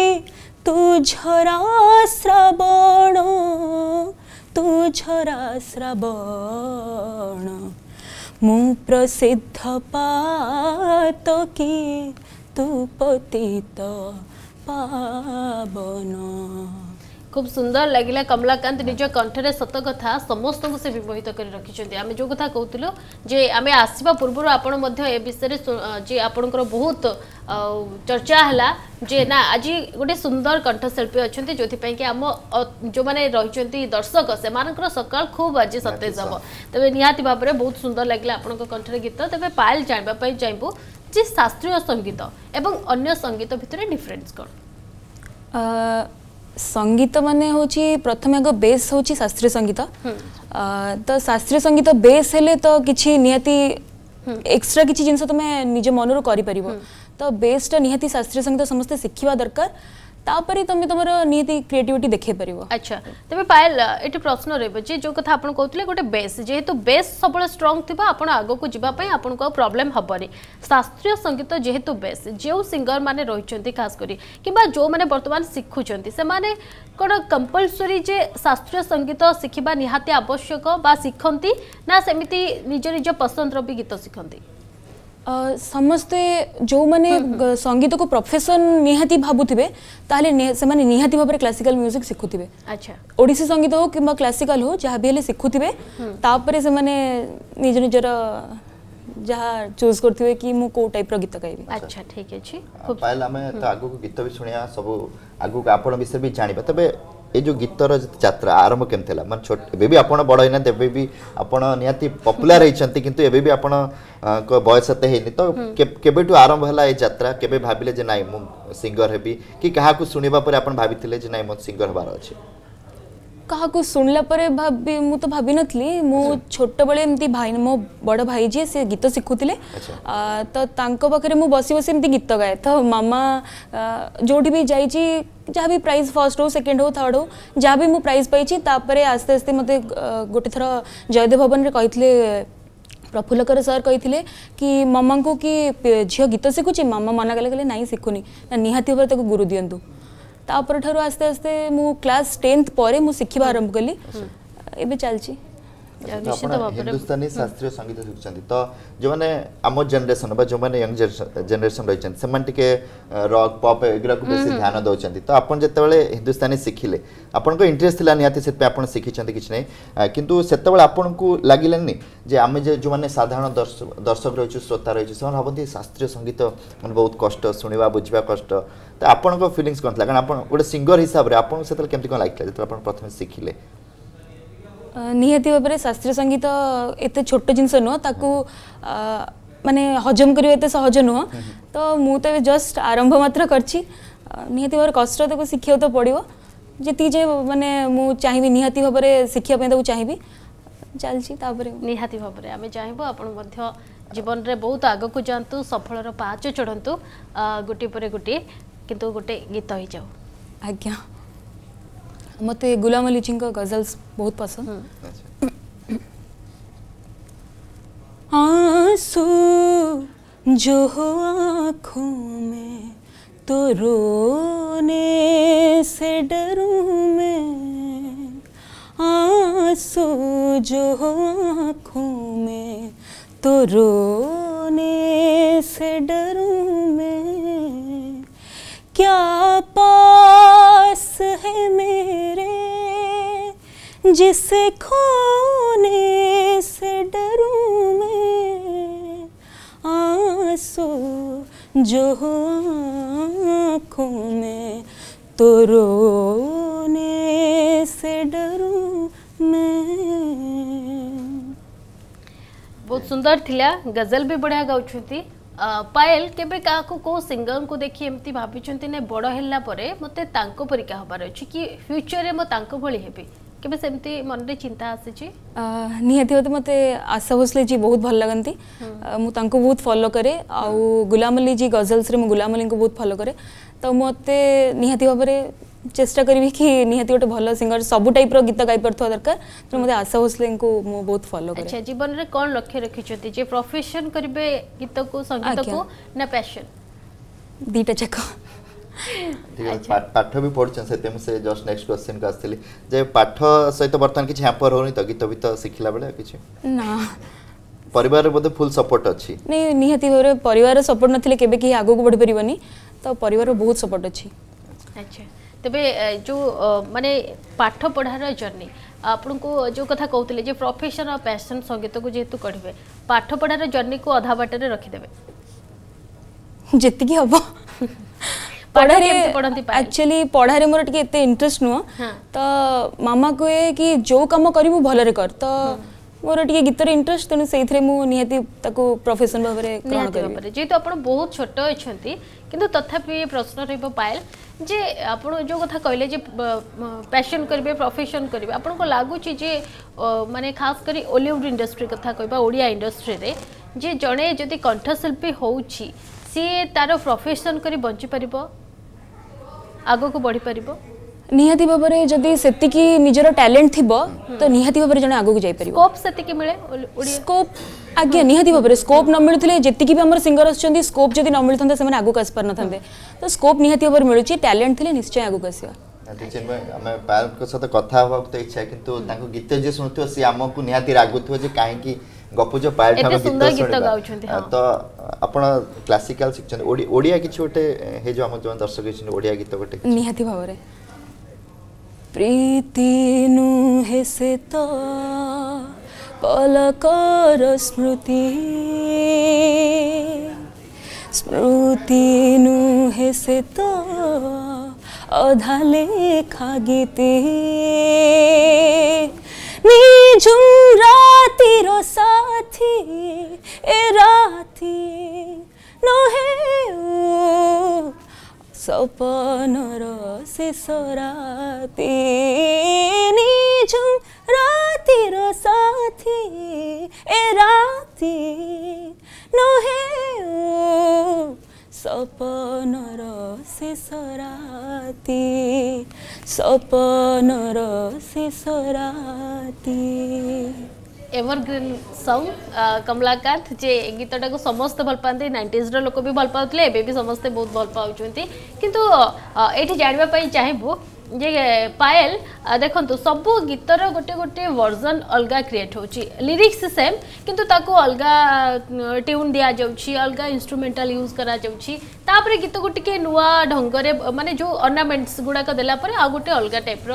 ତୁ ଝରା ଶ୍ରବଣ तुझरा तो श्रवण मु प्रसिद्ध पात कि तू पतित पावन खूब सुंदर लगे कमलाकांत निज कंठ से सत कथ समस्त को से विमोहित कर रखी आम जो कथा कहूल जे आम आसवा पूर्व आप विषय जे बहुत चर्चा है जे ना आज गोटे सुंदर कंठशिल्पी अच्छा जो कि आम जो मैंने रही दर्शक से मानकर सकाल खूब आज सतेज हम तेज निहाती भाव में बहुत सुंदर लगे आप कंठ गीत तेज पायल जानवापी चाहबू जी शास्त्रीय संगीत एवं अन्य संगीत भितर डिफरेन्स कौन संगीत मान हूँ प्रथम आगे बेस हूँ शास्त्रीय संगीत हम्म। तो शास्त्रीय संगीत बेस हेले तो किसी निहती एक्सट्रा किसी जिन तुम निज मन पार तो बेसटा निहाती शास्त्रीय संगीत समस्त शिखा दरकार ତାପରେ ତମେ ତମର ନିହାତି କ୍ରିଏଟିଭିଟି ଦେଖାଇ ପାରିବ ଆଚ୍ଛା ତେବେ ପାୟଲ ଏଠି ପ୍ରଶ୍ନ ରହିବ ଯେ ଯେଉଁ କଥା ଆପଣ କହୁଥିଲେ ଗୋଟେ ବେସ୍ ଯେହେତୁ ବେସ୍ ସବୁବେଳେ ଷ୍ଟ୍ରଙ୍ଗ ଥିବ ଆପଣ ଆଗକୁ ଯିବା ପାଇଁ ଆପଣଙ୍କୁ ଆଉ ପ୍ରୋବ୍ଲେମ୍ ହେବନି ଶାସ୍ତ୍ରୀୟ ସଙ୍ଗୀତ ଯେହେତୁ ବେସ୍ ଯେଉଁ ସିଙ୍ଗର ମାନେ ରହିଛନ୍ତି ଖାସ୍ କରି କିମ୍ବା ଯେଉଁମାନେ ବର୍ତ୍ତମାନ ଶିଖୁଛନ୍ତି ସେମାନେ କ'ଣ କମ୍ପଲସରି ଯେ ଶାସ୍ତ୍ରୀୟ ସଙ୍ଗୀତ ଶିଖିବା ନିହାତି ଆବଶ୍ୟକ ବା ଶିଖନ୍ତି ନା ସେମିତି ନିଜ ନିଜ ପସନ୍ଦର ବି ଗୀତ ଶିଖନ୍ତି समस्ते जो मैंने हम्म, हम्म। संगीत को प्रफेसन निहाती भावुवे से निहाती भाव क्लासिकल म्यूजिक सीखुवे ओडी संगीत हो कि क्लासिकाल हो जहाँ भी सीखुवे हम्म। निज निजर जहाँ चूज कर टाइप रीत अच्छा ठीक अच्छे तो गीत भी शुणा सब आगे आप जानवा तेज ଏ ଯେଉଁ ଗୀତର ଯାତ୍ରା ଆରମ୍ଭ କେମିତି ହେଲା ମାନେ ଛୋଟ ଏବେ ବି ଆପଣ ବଡ଼ ହେଇନାହାନ୍ତି ଏବେ ବି ଆପଣ ନିହାତି ପପୁଲାର ହେଇଛନ୍ତି କିନ୍ତୁ ଏବେ ବି ଆପଣଙ୍କ ବୟସ ଏତେ ହେଇନି ତ କେବେଠୁ ଆରମ୍ଭ ହେଲା ଏ ଯାତ୍ରା କେବେ ଭାବିଲେ ଯେ ନାଇଁ ମୁଁ ସିଙ୍ଗର ହେବି କି କାହାକୁ ଶୁଣିବା ପରେ ଆପଣ ଭାବିଥିଲେ ଯେ ନାଇଁ ମୁଁ ସିଙ୍ଗର ହେବାର ଅଛି କାହାକୁ ଶୁଣିଲା ପରେ ଭାବି ମୁଁ ତ ଭାବିନଥିଲି ମୁଁ ଛୋଟବେଳେ ଏମିତି ଭାଇ ମୋ ବଡ଼ ଭାଇ ଯିଏ ସେ ଗୀତ ଶିଖୁଥିଲେ ତ ତାଙ୍କ ପାଖରେ ମୁଁ ବସି ବସି ଏମିତି ଗୀତ ଗାଏ ତ ମାମା ଯେଉଁଠି ବି ଯାଇଛି ଯାହା ବି ପ୍ରାଇଜ୍ ଫାର୍ଷ୍ଟ ହେଉ ସେକେଣ୍ଡ ହେଉ ଥାର୍ଡ଼ ହେଉ ଯାହା ବି ମୁଁ ପ୍ରାଇଜ୍ ପାଇଛି ତାପରେ ଆସ୍ତେ ଆସ୍ତେ ମୋତେ ଗୋଟେ ଥର ଜୟଦେବ ଭବନରେ କହିଥିଲେ ପ୍ରଫୁଲ୍ଲକର ସାର୍ କହିଥିଲେ କି ମାମାଙ୍କୁ କି ଝିଅ ଗୀତ ଶିଖୁଛି ମାମା ମନା କଲେ କହିଲେ ନାଇଁ ଶିଖୁନି ନା ନିହାତି ଭାବରେ ତାକୁ ଗୁରୁ ଦିଅନ୍ତୁ तापर ठारु आस्ते आस्ते मु क्लास टेन्थ पारे मु शिक्षा आरंभ कली एबे হিন্দুস্তানী শাস্ত্রীয় সঙ্গীত শিখুছেন তো যে আম জেনারেসন বা যে ইয়ং জেনারেসন রয়েছেন সে রক পপ এগুলা বেশি ধ্যান দৌঁছেন তো আপনার যেতবে হিন্দুস্তানী শিখিলে আপনার ইন্টারেস্ট লা নিহতি সে আপনার শিখিছেন কিছু নাই কিন্তু সেতবে আপনার লাগিলেনি যে আমি যে যে সাধারণ দর্শক রয়েছে শ্রোতা রয়েছে সে ভাবতে শাস্ত্রীয় সঙ্গীত মানে বহুত কষ্ট শুণবা বুঝবা কষ্ট তো আপনার ফিলিংস কম লা কারণ আপনার গোটে সিঙ্গর হিসাবে আপনার সেতবে কেমতি কম লাগিলা যেত আপনার প্রথমে শিখিলে ନିହାତି ଭାବରେ ଶାସ୍ତ୍ରୀୟ ସଙ୍ଗୀତ ଏତେ ଛୋଟ ଜିନିଷ ନୁହଁ ତାକୁ ମାନେ ହଜମ କରିବା ଏତେ ସହଜ ନୁହଁ ତ ମୁଁ ତ ଏବେ ଜଷ୍ଟ ଆରମ୍ଭ ମାତ୍ର କରିଛି ନିହାତି ଭାବରେ କଷ୍ଟ ତାକୁ ଶିଖିବାକୁ ତ ପଡ଼ିବ ଯେତିକି ଯେ ମାନେ ମୁଁ ଚାହିଁବି ନିହାତି ଭାବରେ ଶିଖିବା ପାଇଁ ତାକୁ ଚାହିଁବି ଚାଲିଛି ତାପରେ ନିହାତି ଭାବରେ ଆମେ ଚାହିଁବୁ ଆପଣ ମଧ୍ୟ ଜୀବନରେ ବହୁତ ଆଗକୁ ଯାଆନ୍ତୁ ସଫଳର ପାହାଚ ଚଢ଼ନ୍ତୁ ଗୋଟିଏ ପରେ ଗୋଟିଏ କିନ୍ତୁ ଗୋଟେ ଗୀତ ହେଇଯାଉ ଆଜ୍ଞା मत गुलाम अली चिंग का गजल्स बहुत पसंद हाँ। आंसू जो हो आँखों में तो रोने से डरू मैं आंसू जो हो आँखों में तो रोने से डरू मैं क्या पा जिसे खोने से डरू मैं आंसू जो आँखों में तो रोने से डरू बहुत सुंदर थी गजल भी बढ़िया गाँव पायल के को सिंगर को देखी एमती भाभी बड़ हेला मत परीक्षा हबार अच्छे कि फ्यूचर में मुझे भली କେବେ ସେମିତି ମନରେ ଚିନ୍ତା ଆସିଛି ନିହାତି ଭାବେ ମୋତେ ଆଶା ଭୋସଲେ ଜୀ ବହୁତ ଭଲ ଲାଗନ୍ତି ମୁଁ ତାଙ୍କୁ ବହୁତ ଫଲୋ କରେ ଆଉ ଗୁଲାମ ଅଲି ଜୀ ଗଜଲ୍ସରେ ମୁଁ ଗୁଲାମ ଅଲିଙ୍କୁ ବହୁତ ଫଲୋ କରେ ତ ମୋତେ ନିହାତି ଭାବରେ ଚେଷ୍ଟା କରିବି କି ନିହାତି ଗୋଟେ ଭଲ ସିଙ୍ଗର ସବୁ ଟାଇପ୍ର ଗୀତ ଗାଇପାରୁଥିବା ଦରକାର ତେଣୁ ମୋତେ ଆଶା ଭୋସଲେଙ୍କୁ ମୁଁ ବହୁତ ଫଲୋ କରେ ଆଚ୍ଛା ଜୀବନରେ କ'ଣ ଲକ୍ଷ୍ୟ ରଖିଛନ୍ତି ଯେ ପ୍ରଫେସନ୍ କରିବେ ଗୀତକୁ ସଙ୍ଗୀତକୁ ନା ପ୍ୟାସନ୍ ଦୁଇଟା ଯାକ ଠିକ୍ ଅଛି ପାଠ ବି ପଢ଼ୁଛନ୍ତି ସେଥିପାଇଁ ମୁଁ ସେ ଜଷ୍ଟ ନେକ୍ସଟ କ୍ୱେଶ୍ଚିନ୍କୁ ଆସିଥିଲି ଯେ ପାଠ ସହିତ ବର୍ତ୍ତମାନ କିଛି ହ୍ୟାମ୍ପର ହେଉନି ତ ଗୀତ ଫିତ ଶିଖିଲା ବେଳେ କିଛି ନା ପରିବାରରେ ବୋଧେ ଫୁଲ୍ ସପୋର୍ଟ ଅଛି ନାଇଁ ନିହାତି ଭାବରେ ପରିବାରର ସପୋର୍ଟ ନଥିଲେ କେବେ କେହି ଆଗକୁ ବଢ଼ିପାରିବନି ତ ପରିବାରର ବହୁତ ସପୋର୍ଟ ଅଛି ଆଚ୍ଛା ତେବେ ଯେଉଁ ମାନେ ପାଠ ପଢ଼ାର ଜର୍ଣ୍ଣି ଆପଣଙ୍କୁ ଯେଉଁ କଥା କହୁଥିଲେ ଯେ ପ୍ରଫେସନ୍ ଆଉ ପ୍ୟାସନ୍ ସଙ୍ଗୀତକୁ ଯେହେତୁ କଢ଼ିବେ ପାଠ ପଢ଼ାର ଜର୍ଣ୍ଣିକୁ ଅଧା ବାଟରେ ରଖିଦେବେ ଯେତିକି ହେବ পড়ারে একচুয়ালি পড়ারে মোর টিকে এতে ইন্টারেস্ট নুহ ତ ମାମା କୁହେ କି ଯେଉଁ କାମ କରିବୁ ଭଲରେ କର ତ ମୋର ଟିକେ ଗୀତରେ ଇଣ୍ଟରେଷ୍ଟ ତେଣୁ ସେଇଥିରେ ମୁଁ ନିହାତି ତାକୁ ପ୍ରଫେସନ୍ ଭାବରେ ଗ୍ରହଣ କରିବି ଯେହେତୁ ଆପଣ ବହୁତ ଛୋଟ ଅଛନ୍ତି କିନ୍ତୁ ତଥାପି ପ୍ରଶ୍ନ ରହିବ ପାଏଲ ଯେ ଆପଣ ଯେଉଁ କଥା କହିଲେ ଯେ ପ୍ୟାସନ୍ କରିବେ ପ୍ରଫେସନ୍ କରିବେ ଆପଣଙ୍କୁ ଲାଗୁଛି ଯେ ମାନେ ଖାସ କରି ଓଲିଉଡ଼ ଇଣ୍ଡଷ୍ଟ୍ରି କଥା କହିବା ଓଡ଼ିଆ ଇଣ୍ଡଷ୍ଟ୍ରିରେ ଯେ ଜଣେ ଯଦି କଣ୍ଠଶିଳ୍ପୀ ହେଉଛି ସିଏ ତାର ପ୍ରଫେସନ୍ କରି ବଞ୍ଚିପାରିବ ଆଗକୁ ବଢ଼ିପାରିବ ନିହାତି ଭାବରେ ଯଦି ସେତିକି ନିଜର ଟ୍ୟାଲେଣ୍ଟ ଥିବ ତ ନିହାତି ଭାବରେ ଜଣେ ଆଗକୁ ଯାଇପାରିବ ସ୍କୋପ୍ ସେତିକି ମିଳେ ସ୍କୋପ୍ ଆଜ୍ଞା ନିହାତି ଭାବରେ ସ୍କୋପ୍ ନ ମିଳୁଥିଲେ ଯେତିକି ବି ଆମର ସିଙ୍ଗର ଆସୁଛନ୍ତି ସ୍କୋପ୍ ଯଦି ନ ମିଳୁଥାନ୍ତା ସେମାନେ ଆଗକୁ ଆସିପାରିନଥାନ୍ତେ ତ ସ୍କୋପ୍ ନିହାତି ଭାବରେ ମିଳୁଛି ଟ୍ୟାଲେଣ୍ଟ ଥିଲେ ନିଶ୍ଚୟ ଆଗକୁ ଆସିବା ଆମେ ପାର୍କଙ୍କ ସହିତ କଥା ହେବାକୁ ତ ଇଚ୍ଛା କିନ୍ତୁ ତାଙ୍କ ଗୀତ ଯିଏ ଶୁଣୁଥିବ ସିଏ ଆମକୁ ନିହାତି ରାଗୁଥିବ ଯେ କାହିଁକି ଗପୁଜ ପାୟଲ ଠାରୁ ଗୀତ ଶୁଣିବା ତ ଆପଣ କ୍ଲାସିକାଲ ଶିଖିଛନ୍ତି ଓଡ଼ିଆ କିଛି ଗୋଟେ ହେଇଯିବ ଆମ ଯେଉଁ ଦର୍ଶକ ହେଇଛନ୍ତି ଓଡ଼ିଆ ଗୀତ ଗୋଟେ ନିହାତି ଭାବରେ ପ୍ରୀତି ନୁହେଁ ସେ ତ ପଲକର ସ୍ମୃତି ସ୍ମୃତି ନୁହେଁ ସେ ତ ଅଧା ଲେଖା ଗୀତି निझुम राती रो साथी ए राती ନୁହେ ସପନର ଶେଷ ରାତି ନିଜୁ ରାତିର ସାଥୀ ଏ ରାତି ନୁହେ ସପନର ଶେଷରାତି ସପନର ଶେଷରାତି ଏଭରଗ୍ରୀନ୍ ସଙ୍ଗ କମଳାକାନ୍ତ ଯେ ଗୀତଟାକୁ ସମସ୍ତେ ଭଲ ପାଆନ୍ତି ନାଇଣ୍ଟିଜର ଲୋକ ବି ଭଲ ପାଉଥିଲେ ଏବେ ବି ସମସ୍ତେ ବହୁତ ଭଲ ପାଉଛନ୍ତି କିନ୍ତୁ ଏଇଠି ଜାଣିବା ପାଇଁ ଚାହିଁବୁ ଯେ ପାଏଲ ଦେଖନ୍ତୁ ସବୁ ଗୀତର ଗୋଟେ ଗୋଟେ ଭର୍ଜନ ଅଲଗା କ୍ରିଏଟ୍ ହେଉଛି ଲିରିକ୍ସ ସେମ୍ କିନ୍ତୁ ତାକୁ ଅଲଗା ଟ୍ୟୁନ୍ ଦିଆଯାଉଛି ଅଲଗା ଇନ୍ଷ୍ଟ୍ରୁମେଣ୍ଟାଲ ୟୁଜ୍ କରାଯାଉଛି ତାପରେ ଗୀତକୁ ଟିକେ ନୂଆ ଢଙ୍ଗରେ ମାନେ ଯେଉଁ ଅର୍ଣ୍ଣାମେଣ୍ଟସ୍ ଗୁଡ଼ାକ ଦେଲା ପରେ ଆଉ ଗୋଟେ ଅଲଗା ଟାଇପ୍ର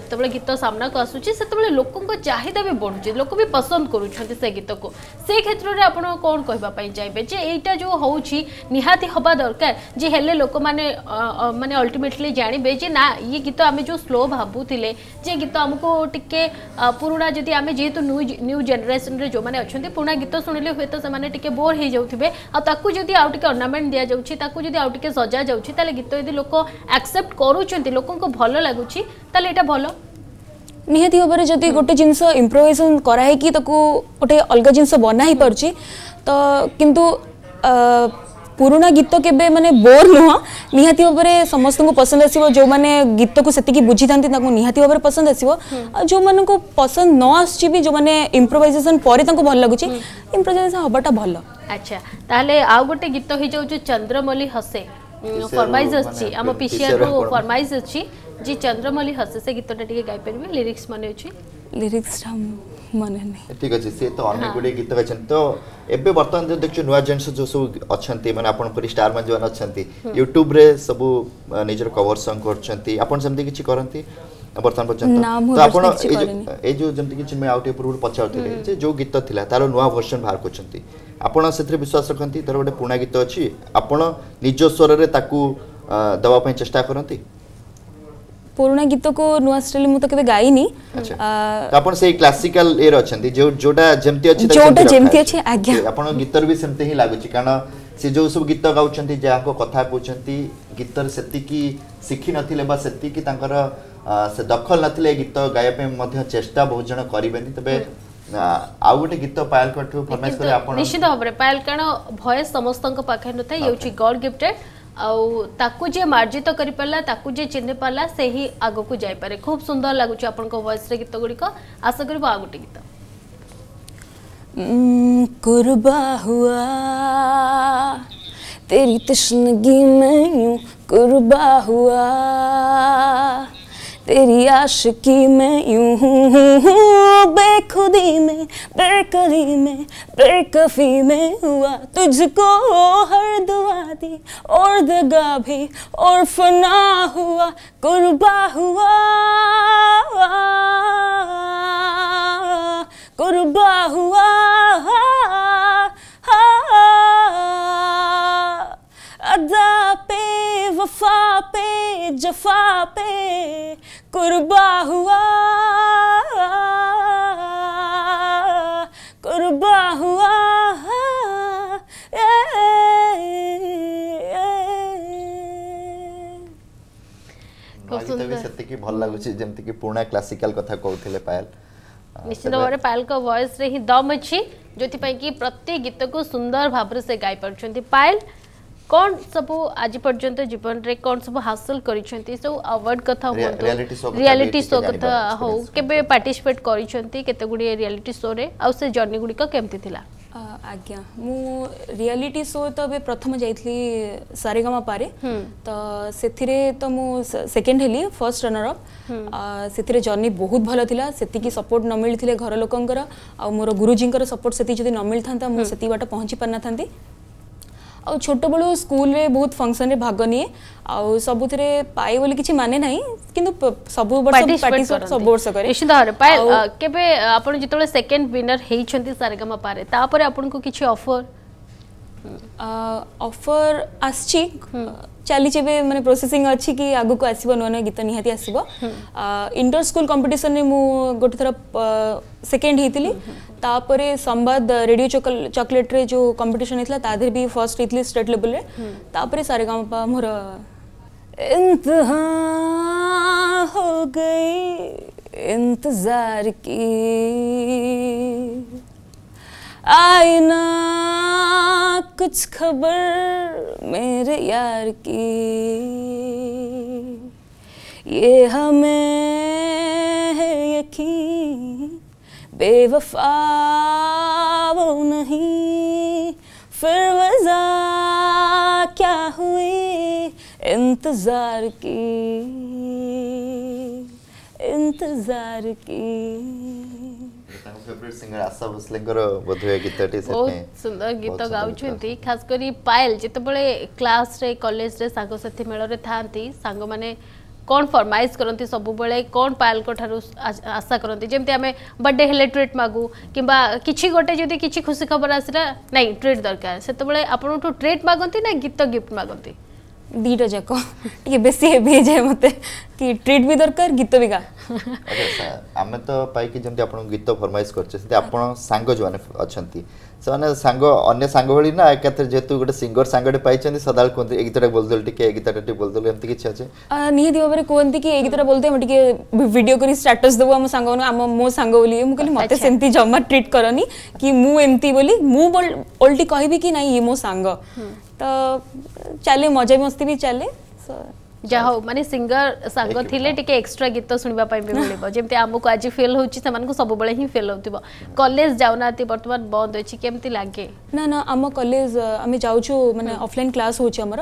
যেতবে গীত সামনাকু আসুচি সেতবে লোক চাহিদা বি বড়ুচি লোক বি পসন্দ করছেন সে গীতকু সেই ক্ষেত্রে আপনার কম কহবাই চাইবে যে এইটা যে হচ্ছে নিহাতি হওয়া দরকার যে হলে লোক মানে মানে অল্টিমেটলি জাঁবে যে না ইয়ে গীত আমি যে স্লো ভাবুলে যে গীত আমি টিকে পুরোনা যদি আমি যেহেতু নিউ জেনারেসন যে অনেক পুরোনা গীত শুণলে হুয়েত সে টিকে বোর হয়ে যাবে আকু যদি আউ টিকে অর্ণামেন্ট দিয়া যাচ্ছে তাকে যদি আউ টিকে সজা যাচ্ছে তাহলে গীত যদি লোক আকসেপ্ট করছেন লোক ভাল লাগুচি তাহলে এটা भल ନିହାତି ଭାବରେ ଯଦି ଗୋଟେ ଜିନିଷ ଇମ୍ପ୍ରୋଭାଇଜେସନ୍ କରାହେଇକି ତାକୁ ଗୋଟେ ଅଲଗା ଜିନିଷ ବନା ହେଇପାରୁଛି ତ କିନ୍ତୁ ପୁରୁଣା ଗୀତ କେବେ ମାନେ ବୋର୍ ନୁହଁ ନିହାତି ଭାବରେ ସମସ୍ତଙ୍କୁ ପସନ୍ଦ ଆସିବ ଯେଉଁମାନେ ଗୀତକୁ ସେତିକି ବୁଝିଥାନ୍ତି ତାଙ୍କୁ ନିହାତି ଭାବରେ ପସନ୍ଦ ଆସିବ ଆଉ ଯେଉଁମାନଙ୍କୁ ପସନ୍ଦ ନ ଆସୁଛି ବି ଯେଉଁମାନେ ଇମ୍ପ୍ରୋଭାଇଜେସନ୍ ପରେ ତାଙ୍କୁ ଭଲ ଲାଗୁଛି ଇମ୍ପ୍ରୋଭାଇଜେସନ୍ ହେବାଟା ଭଲ ଆଚ୍ଛା ତାହେଲେ ଆଉ ଗୋଟେ ଗୀତ ହେଇଯାଉଛି ଚନ୍ଦ୍ରମଲ୍ଲୀ ହସେ ଫର୍ମାଇଜ୍ ଅଛି ଆମ ପିସିଆର୍ରୁ ଫର୍ମାଇଜ୍ ଅଛି জি চন্দ্রমল্লী হসে সে গীতটা টিকে গাই পারবে লিরিক্স মনে আছে লিরিক্সটা মনে নেই ঠিক আছে সে তো অনেক গুড়ি গীত গাইছেন তো এবে বর্তমান যে দেখছো নয়া জেন্টস যে সব অছন্তি মানে আপন পরি স্টার মান জন অছন্তি ইউটিউব রে সব নিজর কভার সং করছন্তি আপন সেমতি কিছু করন্তি ବର୍ତ୍ତମାନ ପର୍ଯ୍ୟନ୍ତ ତ ଆପଣ ଏଇ ଯେଉଁ ଯେମିତିକି ଚିନ୍ମୟ ଆଉ ଟିକେ ପୂର୍ବରୁ ପଚାରୁଥିଲେ ଯେ ଯେଉଁ ଗୀତ ଥିଲା ତାର ନୂଆ ଭର୍ସନ ବାହାର କରୁଛନ୍ତି ଆପଣ ସେଥିରେ ବିଶ୍ୱାସ ରଖନ୍ତି ତାର ଗୋଟେ ପୁରୁଣା ଗୀତ ଅଛି ଆପଣ ନିଜ ସ୍ୱରରେ ତାକୁ ଦେବା ପାଇଁ ଚେଷ୍ଟା କରନ୍ତି পুরোনা গীতকু নূয়া স্টাইল মু তো কেবে গাইনি আপন সেই ক্লাসিক্যাল এর অছন্তি যে যোটা যেমতি আছে যোটা যেমতি আছে আজ্ঞা আপন গীতর বি সেমতি হি লাগুছি কারণ সে যে সব গীত গাউছন্তি যাহাকো কথা কউছন্তি গীতর সেতিকি শিখি নথিলে বা সেতিকি তাঙ্কর সে দখল নথিলে গীত গাইয়া পে মধ্য চেষ্টা বহুত জন করিবেনি তবে ଆଉ ଗୋଟେ ଗୀତ ପାୟଲଙ୍କଠୁ ଫର୍ମାଇସ୍ କଲେ ଆପଣ ନିଶ୍ଚିତ ଭାବରେ ପାୟଲ କାରଣ ଭଏସ୍ ସମସ୍ତଙ୍କ ପାଖରେ ନଥାଏ ହେଉଛି ଗଡ୍ ଗିଫ୍ଟେଡ୍ आउ मार्जित तो कर चिन्ह पारा से ही आग को जापे खूब सुंदर लगुच आप भयस गीत गुड़िक आशा कर गोटे गीत तेरी तश्नगी में यूं कुर्बा हुआ तेरी आशिकी में यूं हूँ बेखुदी में बेकरी में बेकफी में हुआ तुझको हर दुआ दी और दगा भी और फना हुआ कुर्बा हुआ कुर्बा हुआ हा, हा, हा, अदा पे वफा पे जफा पे कुर्बा हुआ कुर्बा हुआ ए, ए, ए, क्लासिकल कथा कहते पायल निश्चित भाव पायल का वॉइस रे ही दम अच्छी जो कि प्रत्येक गीत को सुंदर भाव से गाई पार्टी पायल कौन सब आज पर्यंत जीवन रे कौन सब हासिल करिसेंती सब अवार्ड कथा हो रियलिटी शो कथा हो केबे पार्टिसिपेट करिसेंती केते शो रे आ जर्नी गुडी का केमती आज्ञा मु रियलिटी शो तो बे प्रथम जाइथली सारेगामा पारे तो सेथिरे तो मु सेकंड हेली फर्स्ट रनर अप सेथिरे जर्नी बहुत भल था सेतिकी सपोर्ट न मिलते घर लोकंकर आ मोर गुरुजी सपोर्ट से जदी न मिलथांता मु सेति बाट पहुंची पन्ना थांती आ छोट बलु स्कूल रे बहुत फंक्शन रे भाग निए आ सब थरे पाए बोली किछ माने नै किंतु सब सब वर्ष करे निश्चित विनर हेइ छेंती सारगम पारे तापर आपण को किछ ऑफर चली चेबे माने प्रोसेसिंग अछि कि आगु को आसीबो नन गीत निहाति आसीबो इंटर स्कूल कंपटीशन रे मु गोटे थरा सेकंड हेतिली तापर संवाद रेडियो चकलेट रे जो कंपटीशन होता ताधे भी फर्स्ट इतली स्टेट लेवल रे सारे गाँव पा मोर हो गई इंतजार की आईना कुछ खबर मेरे यार की ये हमें है यकीन बेवफा वो नहीं फिर वजह क्या हुई इंतजार की इंतजार की ବହୁତ ସୁନ୍ଦର ଗୀତ ଗାଉଛନ୍ତି ଖାସ କରି ପାଏଲ ଯେତେବେଳେ କ୍ଲାସରେ କଲେଜରେ ସାଙ୍ଗସାଥି ମେଳରେ ଥାଆନ୍ତି ସାଙ୍ଗମାନେ कौन फरमाइज करती सब कौन पायल आशा करती जमी आम बर्थडे हेले ट्रिट मागू कि किसी गोटे जो कि खुशी खबर आस ट्रिट दरकार से आपण ट्रिट मागती ना गीत गिफ्ट मागती दीटा जाक बेस हेवी जाए मत कि ट्रिट भी दरकार गीत भी गा आम तो पाइक गीत फरमाइज कर ସେମାନେ ସାଙ୍ଗ ଅନ୍ୟ ସାଙ୍ଗ ଭଳି ନା ଏକାଥରେ ଯେହେତୁ ଗୋଟେ ସିଙ୍ଗର ସାଙ୍ଗଟେ ପାଇଛନ୍ତି ସଦାବେଳେ କୁହନ୍ତି ଏଇ ଗୀତଟା ବୋଲୁଦେଲୁ ଟିକେ ଏ ଗୀତଟା ଟିକେ ବୋଲୁଦେଲୁ ଏମିତି କିଛି ଅଛି ନିହାତି ଭାବରେ କୁହନ୍ତି କି ଏଇ ଗୀତଟା ବୋଲୁଦେ ଆମେ ଟିକେ ଭିଡ଼ିଓ କରି ଷ୍ଟାଟସ୍ ଦେବୁ ଆମ ସାଙ୍ଗମାନଙ୍କୁ ଆମ ମୋ ସାଙ୍ଗ ବୋଲି ମୁଁ କହିଲି ମୋତେ ସେମିତି ଜମା ଟ୍ରିଟ୍ କରନି କି ମୁଁ ଏମିତି ବୋଲି ମୁଁ ଓଲଟି କହିବି କି ନାଇଁ ଇଏ ମୋ ସାଙ୍ଗ ତ ଚାଲେ ମଜା ମସ୍ତି ବି ଚାଲେ ଯାହା ହଉ ମାନେ ସିଙ୍ଗର ସାଙ୍ଗ ଥିଲେ ଟିକେ ଏକ୍ସଟ୍ରା ଗୀତ ଶୁଣିବା ପାଇଁ ବି ମିଳିବ ଯେମିତି ଆମକୁ ଆଜି ଫିଲ୍ ହେଉଛି ସେମାନଙ୍କୁ ସବୁବେଳେ ହିଁ ଫିଲ୍ ହେଉଥିବ କଲେଜ ଯାଉନାହାନ୍ତି ବର୍ତ୍ତମାନ ବନ୍ଦ ଅଛି କେମିତି ଲାଗେ ନା ନା ଆମ କଲେଜ ଆମେ ଯାଉଛୁ ମାନେ ଅଫଲାଇନ୍ କ୍ଲାସ୍ ହେଉଛି ଆମର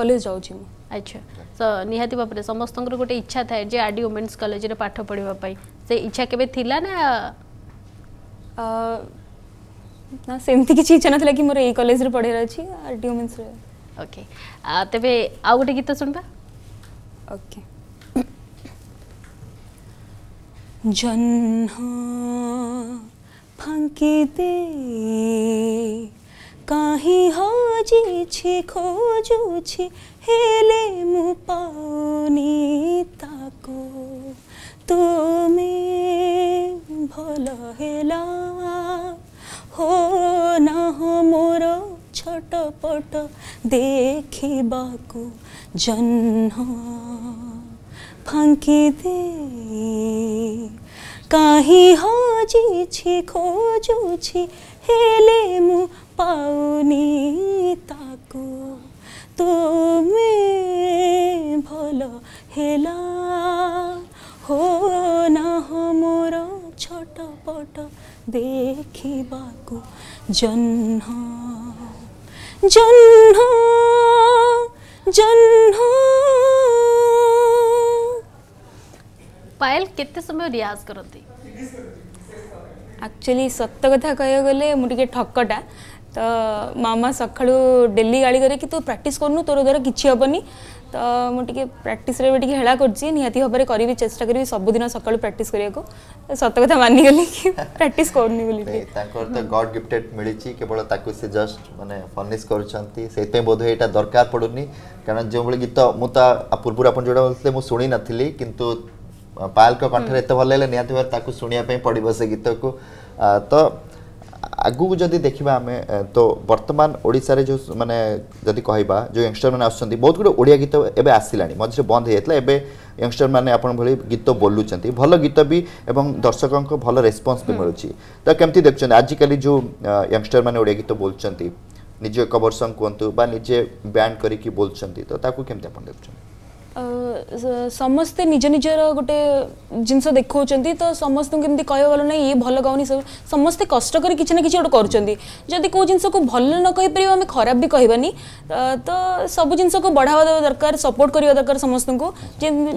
କଲେଜ ଯାଉଛି ମୁଁ ଆଚ୍ଛା ତ ନିହାତି ଭାବରେ ସମସ୍ତଙ୍କର ଗୋଟେ ଇଚ୍ଛା ଥାଏ ଯେ ଆର୍ ଡି ଓମେନ୍ସ କଲେଜରେ ପାଠ ପଢ଼ିବା ପାଇଁ ସେ ଇଚ୍ଛା କେବେ ଥିଲା ନା ନା ସେମିତି କିଛି ଇଚ୍ଛା ନଥିଲା କି ମୋର ଏଇ କଲେଜରେ ପଢ଼ିବାର ଅଛି ଆର୍ ଡି ଓମେନ୍ସରେ ଓକେ ତେବେ ଆଉ ଗୋଟେ ଗୀତ ଶୁଣିବା ଓକେ ଜହ୍ନ ফাঁকি দে কাহি হজিছি খোজুছি হেলে মু পাওনি তাকো তুমি ভল হেলা ହୋ ନାହ ମୋର ଛଟପଟ ଦେଖିବାକୁ ଜହ୍ନ ଫାଙ୍କି ଦେ କାହିଁ ହଜିଛି ଖୋଜୁଛି ହେଲେ ମୁଁ ପାଉନି ତାକୁ ତୁମେ ଭଲ ହେଲା हो ना हो मोर ଛୋଟ ପଟ ଦେଖିବାକୁ ଜହ୍ନ ଜହ୍ନ ଜହ୍ନ ପାଏଲ କେତେ ସମୟ ରିଆଜ କରନ୍ତି ଆକ୍ଚୁଆଲି ସତ କଥା କହିବାକୁ ଗଲେ ମୁଁ ଟିକେ ଠକଟା ତ ମାମା ସକାଳୁ ଡେଲି ଗାଳି କରେ କି ତୁ ପ୍ରାକ୍ଟିସ୍ କରୁନୁ ତୋର ଦ୍ୱାରା କିଛି ହେବନି ତ ମୁଁ ଟିକେ ପ୍ରାକ୍ଟିସ୍ରେ ବି ଟିକେ ହେଳା କରୁଛି ନିହାତି ଭାବରେ କରିବି ଚେଷ୍ଟା କରିବି ସବୁଦିନ ସକାଳୁ ପ୍ରାକ୍ଟିସ୍ କରିବାକୁ ସତ କଥା ମାନିଗଲି କି ପ୍ରାକ୍ଟିସ୍ କରୁନି ବୋଲି ତାଙ୍କର ତ ଗଡ୍ ଗିଫ୍ଟେଡ୍ ମିଳିଛି କେବଳ ତାକୁ ସେ ଜଷ୍ଟ ମାନେ ଫର୍ନିସ୍ କରୁଛନ୍ତି ସେଇଥିପାଇଁ ବୋଧହୁଏ ଏଇଟା ଦରକାର ପଡ଼ୁନି କାରଣ ଯେଉଁଭଳି ଗୀତ ମୁଁ ତା ପୂର୍ବରୁ ଆପଣ ଯେଉଁଟା ବୋଲୁଥିଲେ ମୁଁ ଶୁଣିନଥିଲି କିନ୍ତୁ ପାୟଲଙ୍କ କଣ୍ଠରେ ଏତେ ଭଲ ଲାଗିଲା ନିହାତି ଭାବରେ ତାକୁ ଶୁଣିବା ପାଇଁ ପଡ଼ିବ ସେ ଗୀତକୁ ତ ଆଗକୁ ଯଦି ଦେଖିବା ଆମେ ତ ବର୍ତ୍ତମାନ ଓଡ଼ିଶାରେ ଯେଉଁ ମାନେ ଯଦି କହିବା ଯେଉଁ ୟଙ୍ଗଷ୍ଟରମାନେ ଆସୁଛନ୍ତି ବହୁତ ଗୁଡ଼ିଏ ଓଡ଼ିଆ ଗୀତ ଏବେ ଆସିଲାଣି ମଝିରେ ବନ୍ଦ ହେଇଯାଇଥିଲା ଏବେ ୟଙ୍ଗଷ୍ଟରମାନେ ଆପଣଙ୍କ ଭଳି ଗୀତ ବୋଲୁଛନ୍ତି ଭଲ ଗୀତ ବି ଏବଂ ଦର୍ଶକଙ୍କ ଭଲ ରେସ୍ପନ୍ସ ବି ମିଳୁଛି ତ କେମିତି ଦେଖୁଛନ୍ତି ଆଜିକାଲି ଯେଉଁ ୟଙ୍ଗଷ୍ଟରମାନେ ଓଡ଼ିଆ ଗୀତ ବୋଲୁଛନ୍ତି ନିଜେ କଭର ସଙ୍ଗ କୁହନ୍ତୁ ବା ନିଜେ ବ୍ୟାଣ୍ଡ କରିକି ବୋଲୁଛନ୍ତି ତ ତାକୁ କେମିତି ଆପଣ ଦେଖୁଛନ୍ତି समस्ते निज निजर गोटे जिनस देखा तो समस्त कहते हैं ये भल गाऊनी सब समस्ते कष्ट कि गोटे करदी कौ जिनस भल न कहीपर आम खराब भी कहानी तो सब जिन बढ़ावा देवा दरकार सपोर्ट करवा दरकार समस्त को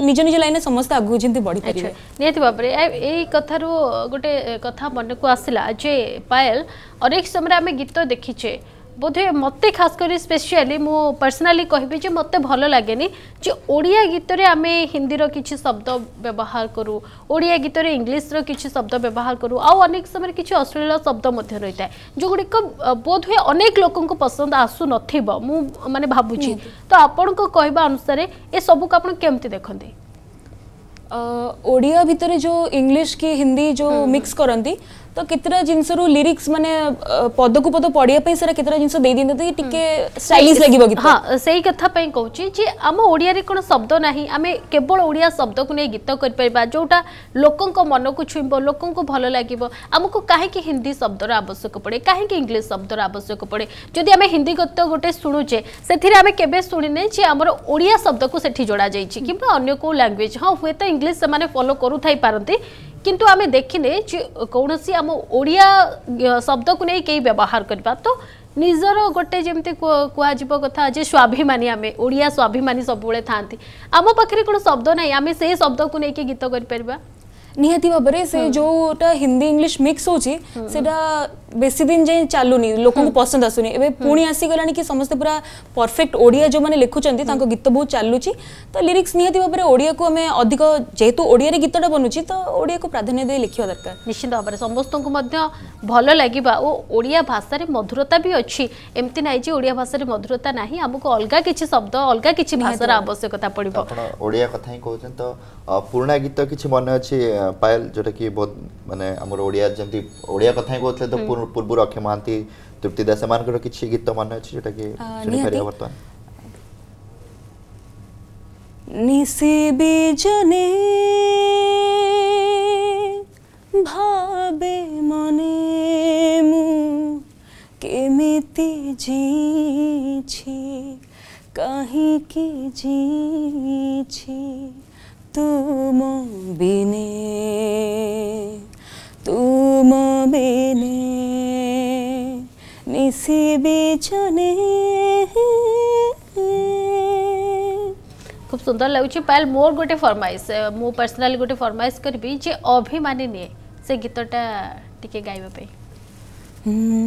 निज निज लाइन में समस्त आगे जी बढ़ी पारे निवर यू गोटे कथ मन को आसला जे पायल अनेक समय गीत देखीचे ବୋଧେ ମୋତେ ଖାସ୍ କରି ସ୍ପେସିଆଲି ମୁଁ ପର୍ସନାଲି କହିବି ଯେ ମୋତେ ଭଲ ଲାଗେନି ଯେ ଓଡ଼ିଆ ଗୀତରେ ଆମେ ହିନ୍ଦୀର କିଛି ଶବ୍ଦ ବ୍ୟବହାର କରୁ ଓଡ଼ିଆ ଗୀତରେ ଇଂଲିଶର କିଛି ଶବ୍ଦ ବ୍ୟବହାର କରୁ ଆଉ ଅନେକ ସମୟରେ କିଛି ଅଶ୍ଳୀଳ ଶବ୍ଦ ମଧ୍ୟ ରହିଥାଏ ଯେଉଁଗୁଡ଼ିକ ବୋଧହୁଏ ଅନେକ ଲୋକଙ୍କୁ ପସନ୍ଦ ଆସୁନଥିବ ମୁଁ ମାନେ ଭାବୁଛି ତ ଆପଣଙ୍କ କହିବା ଅନୁସାରେ ଏସବୁକୁ ଆପଣ କେମିତି ଦେଖନ୍ତି ଓଡ଼ିଆ ଭିତରେ ଯେଉଁ ଇଂଲିଶ କି ହିନ୍ଦୀ ଯେଉଁ ମିକ୍ସ କରନ୍ତି ତ କେତେଟା ଜିନିଷରୁ ଲିରିକ୍ସ ମାନେ ପଦକୁ ପଦ ପଢ଼ିବା ପାଇଁ ସେଟା କେତେଟା ଜିନିଷ ଦେଇ ଦିଅନ୍ତି କି ଟିକେ ଷ୍ଟାଇଲିଶ ଲାଗିବ ଗୀତ ହଁ ସେଇ କଥା ପାଇଁ କହୁଛି ଯେ ଆମ ଓଡ଼ିଆରେ କ'ଣ ଶବ୍ଦ ନାହିଁ ଆମେ କେବଳ ଓଡ଼ିଆ ଶବ୍ଦକୁ ନେଇ ଗୀତ କରିପାରିବା ଯେଉଁଟା ଲୋକଙ୍କ ମନକୁ ଛୁଇଁବ ଲୋକଙ୍କୁ ଭଲ ଲାଗିବ ଆମକୁ କାହିଁକି ହିନ୍ଦୀ ଶବ୍ଦର ଆବଶ୍ୟକ ପଡ଼େ କାହିଁକି ଇଂଲିଶ ଶବ୍ଦର ଆବଶ୍ୟକ ପଡ଼େ ଯଦି ଆମେ ହିନ୍ଦୀ ଗୀତ ଗୋଟେ ଶୁଣୁଛେ ସେଥିରେ ଆମେ କେବେ ଶୁଣିନେ ଯେ ଆମର ଓଡ଼ିଆ ଶବ୍ଦକୁ ସେଠି ଯୋଡ଼ାଯାଇଛି କିମ୍ବା ଅନ୍ୟ କେଉଁ ଲାଙ୍ଗୁଏଜ୍ ହଁ ହୁଏତ ଇଂଲିଶ ସେମାନେ ଫଲୋ କରୁଥାଇପାରନ୍ତି কিন্তু আমি দেখিলে যে কৌশি আম ওড়িয়া শব্দকু নেই কেই ব্যবহার করা তো ନିଜର ଗୋଟେ ଯେମିତି କୁହାଯିବ କଥା ଯେ ସ୍ୱାଭିମାନୀ ଆମେ ଓଡ଼ିଆ ସ୍ୱାଭିମାନୀ ସବୁବେଳେ ଥାଆନ୍ତି ଆମ ପାଖରେ କ'ଣ ଶବ୍ଦ ନାହିଁ ଆମେ ସେଇ ଶବ୍ଦକୁ ନେଇକି ଗୀତ କରିପାରିବା ନିହାତି ଭାବରେ ସେ ଯେଉଁଟା ହିନ୍ଦୀ ଇଂଲିଶ ମିକ୍ସ ହେଉଛି ସେଇଟା বেশি দিন যাই চালুনি লোক পসন্দ আসুনি এবে পুঁ আসিগলা কি সমস্ত পুরা পরফেক্ট ওড়িয়া যে লিখুছেন তাঁর গীত বহু চালুচি তো লিরিক্স নিহতি ভাবে ওড়িয়া কু আমি অধিক যেহেতু ওড়িয়ার গীতটা বনুছি তো ওড়িয়া কু প্রাধান্য দিয়ে লিখিবা দরকার নিশ্চিত ভাবে সমস্ত ভাল লাগা ও ওড়িয়া ভাষার মধুরতা বি অছি এমতি নাই যে ওড়িয়া ভাষার মধুরতা না আমাকে অলগা কিছু শব্দ অলগা কিছু ভাষার আবশ্যকতা পড়ব ওড়িয়া কথা হি কৌছেন তো পুরোনা গীত কিছু মনে অছি পায়েল যেটা কি বহুত মানে আমার ওড়িয়া যেমতি ওড়িয়া কথা কৌলে তো পুরোনা ପୂର୍ବରୁ ଅକ୍ଷୟ ମହାନ୍ତି ତୃପ୍ତି ଦାସ ଏମାନଙ୍କର କିଛି ଗୀତ ମନେ ଅଛି ଯୋଉଟାକି ଶୁଣିପାରିବା ବର୍ତ୍ତମାନ নিশি বিজনে ভাবে মনে মু কেমিতি জিছি কাহিকি জিছি তুম বিনে से बेचने खूब सुंदर लगुच पायल मोर गोटे फरमाइश मु पर्सनाली गोटे फरमाइश करी जे अभिमानी निए से गीतटा टिके गाइबा हम्म,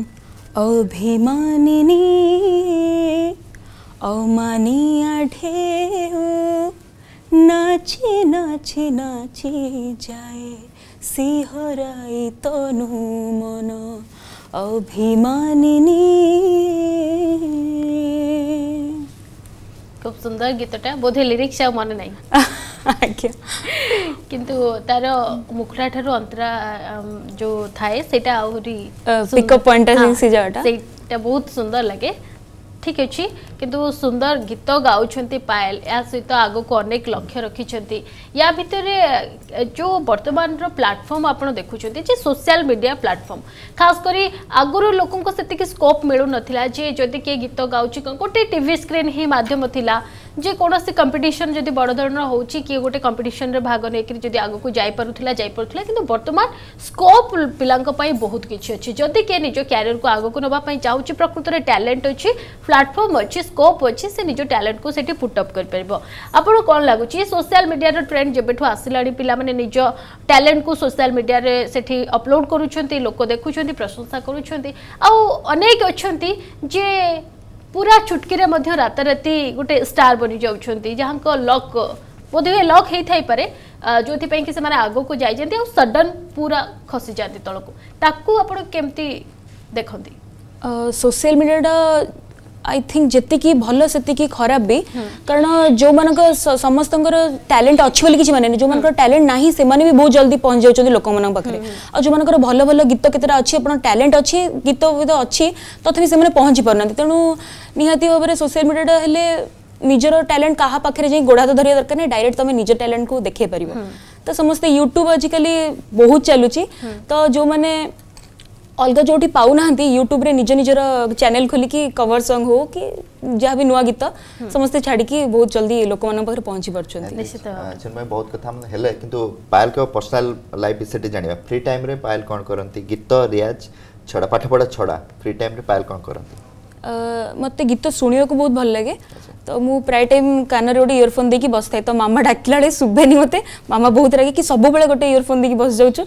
अभिमानिनी अमानिया ढेऊ नाचे नाचे नाचे जाए सिहराई तनु मन अभिमानिनी खूब सुंदर गीतटा बोधे लिरिक्स आ मन ना ଆଜ୍ଞା କିନ୍ତୁ ତାର ମୁଖଟା ଠାରୁ ଅନ୍ତରା ଯୋଉ ଥାଏ ସେଇଟା ଆହୁରି ପିକଅପ୍ ପଏଣ୍ଟଟା ସେଇଟା ବହୁତ ସୁନ୍ଦର ଲାଗେ ଠିକ ଅଛି किंतु सुंदर गीत गाँव पायल या सहित तो आगो को अनेक लक्ष्य रखी या भितर जो बर्तमान र्लाटफर्म आप देखुं सोशियाल मीडिया प्लाटफर्म खासकर आगुरी लोक स्कोप मिलू मिलून जे जदि किए गीत गाँच गोटे टी स्क्रीन ही मध्यम जे कौन कंपिटन जो बड़धरण हो गोटे कंपिटन में भाग नहीं आग को जापा जापा कि बर्तमान स्कोप पिला बहुत किसी अच्छी जदि किए निज क्यारि आगे नाप चाहिए प्रकृत टैलेंट अच्छी प्लाटफर्म अच्छी स्कोप अच्छे से निज टैलेंट को सेठी पुटअप कर पार आप कौन लगुच सोशियाल मीडिया ट्रेंड जब आसला पाने निज टैलेंट को सोशियाल मीडिया से अपलोड करुँच लोक देखुं प्रशंसा करुँचनेक अच्छा जे पूरा चुटकी में रातारा गोटे स्टार बनी जाऊँच जहाँ लक बोधे लक हो पाए जो कि आग को जाती सडन पूरा खसी जाती तल को ताकू आप देखती सोशल मीडिया आई थिंक जी भल से खराब भी कारण जो मान समस्त टैलेंट अच्छी किसी मैंने जो मान टैलेंट ना से भी बहुत जल्दी पहुंच जाऊँच लोक मेरे आज जो मानक भल भल गीत के अच्छे अपना टैलेंट अच्छी गीत अच्छी तथा से पहुंची पार ना तेणु निहती भाव में सोशियाल मीडिया हेल्ले निजर टैलेंट क्या पाखे जा गोड़ हाथ धरिया दरकार नहीं डायरेक्ट तुम निज टैलेंट को देखे पार तो समस्त यूट्यूब आजिकल बहुत चलुच्ची तो जो मैंने अलग जोटी पाऊना यूट्यूब निज निजर चैनल खोलिकी कवर सॉन्ग हो कि जहाँ भी नुआ गीत हम्म। समस्त छाड़ी बहुत जल्दी लोक मान पाखे पार्टी बहुत कथा पायल के पर्सनल लाइफ विषय जाना फ्री टाइम पायल कौन करती गीत रियाज छड़ा पाठपढ़ा छड़ा फ्री टाइम पायल कौन करती मत गीत शुणा बहुत भल लगे अच्छा। तो मु प्राय टाइम कान गोटे इयरफोन देखिए बस थाए तो मामा डाकिला शुभेनि मत मामा बहुत रागे कि सब बेले गोटे इयरफोन देखिए बस जाऊँ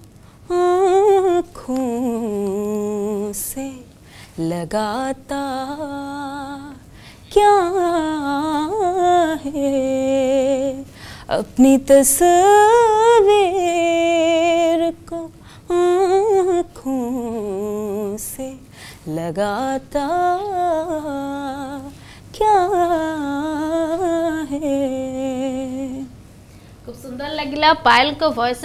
आँखों से लगाता क्या है अपनी तस्वीर को आँखों से लगाता क्या है खूब सुंदर लगे पायल को वॉइस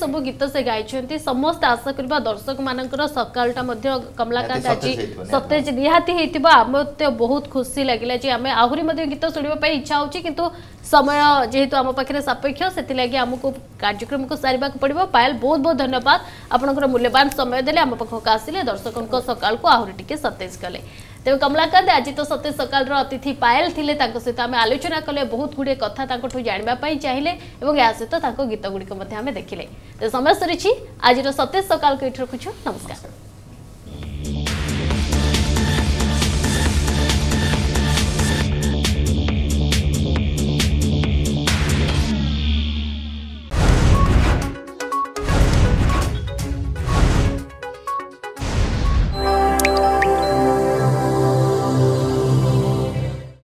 सब गीत से गई समस्त आशा कर दर्शक मान सका मध्ये कमलाकांत जी सतेज दिहाती हेतिबा हमते बहुत खुशी लगे जी हमें आहुरी गीत सुनिबा पई इच्छा होची समय जेहेतु आम पाखे सापेक्ष सेति लागि हमको कार्यक्रम को सारे को पायल बहुत बहुत धन्यवाद आपनकर मूल्यवान समय देले हम पखो का आसीले दर्शकन को सकाल को आहुरी टिके सतेज कले তেমন কমলাকান্ত আজ তো সত্যি সকালের অতিথি পায়েল লে তাঁর সহ আমি আলোচনা কলে বহুত গুড়ে কথা তাঁঠু জাঁয়া চাইলে এবং এর সহ তাঁর গীতগুড়ি আমি দেখলে তো সময় সরিছি আজর সত্যি সকালকে এটি রখুছ নমস্কার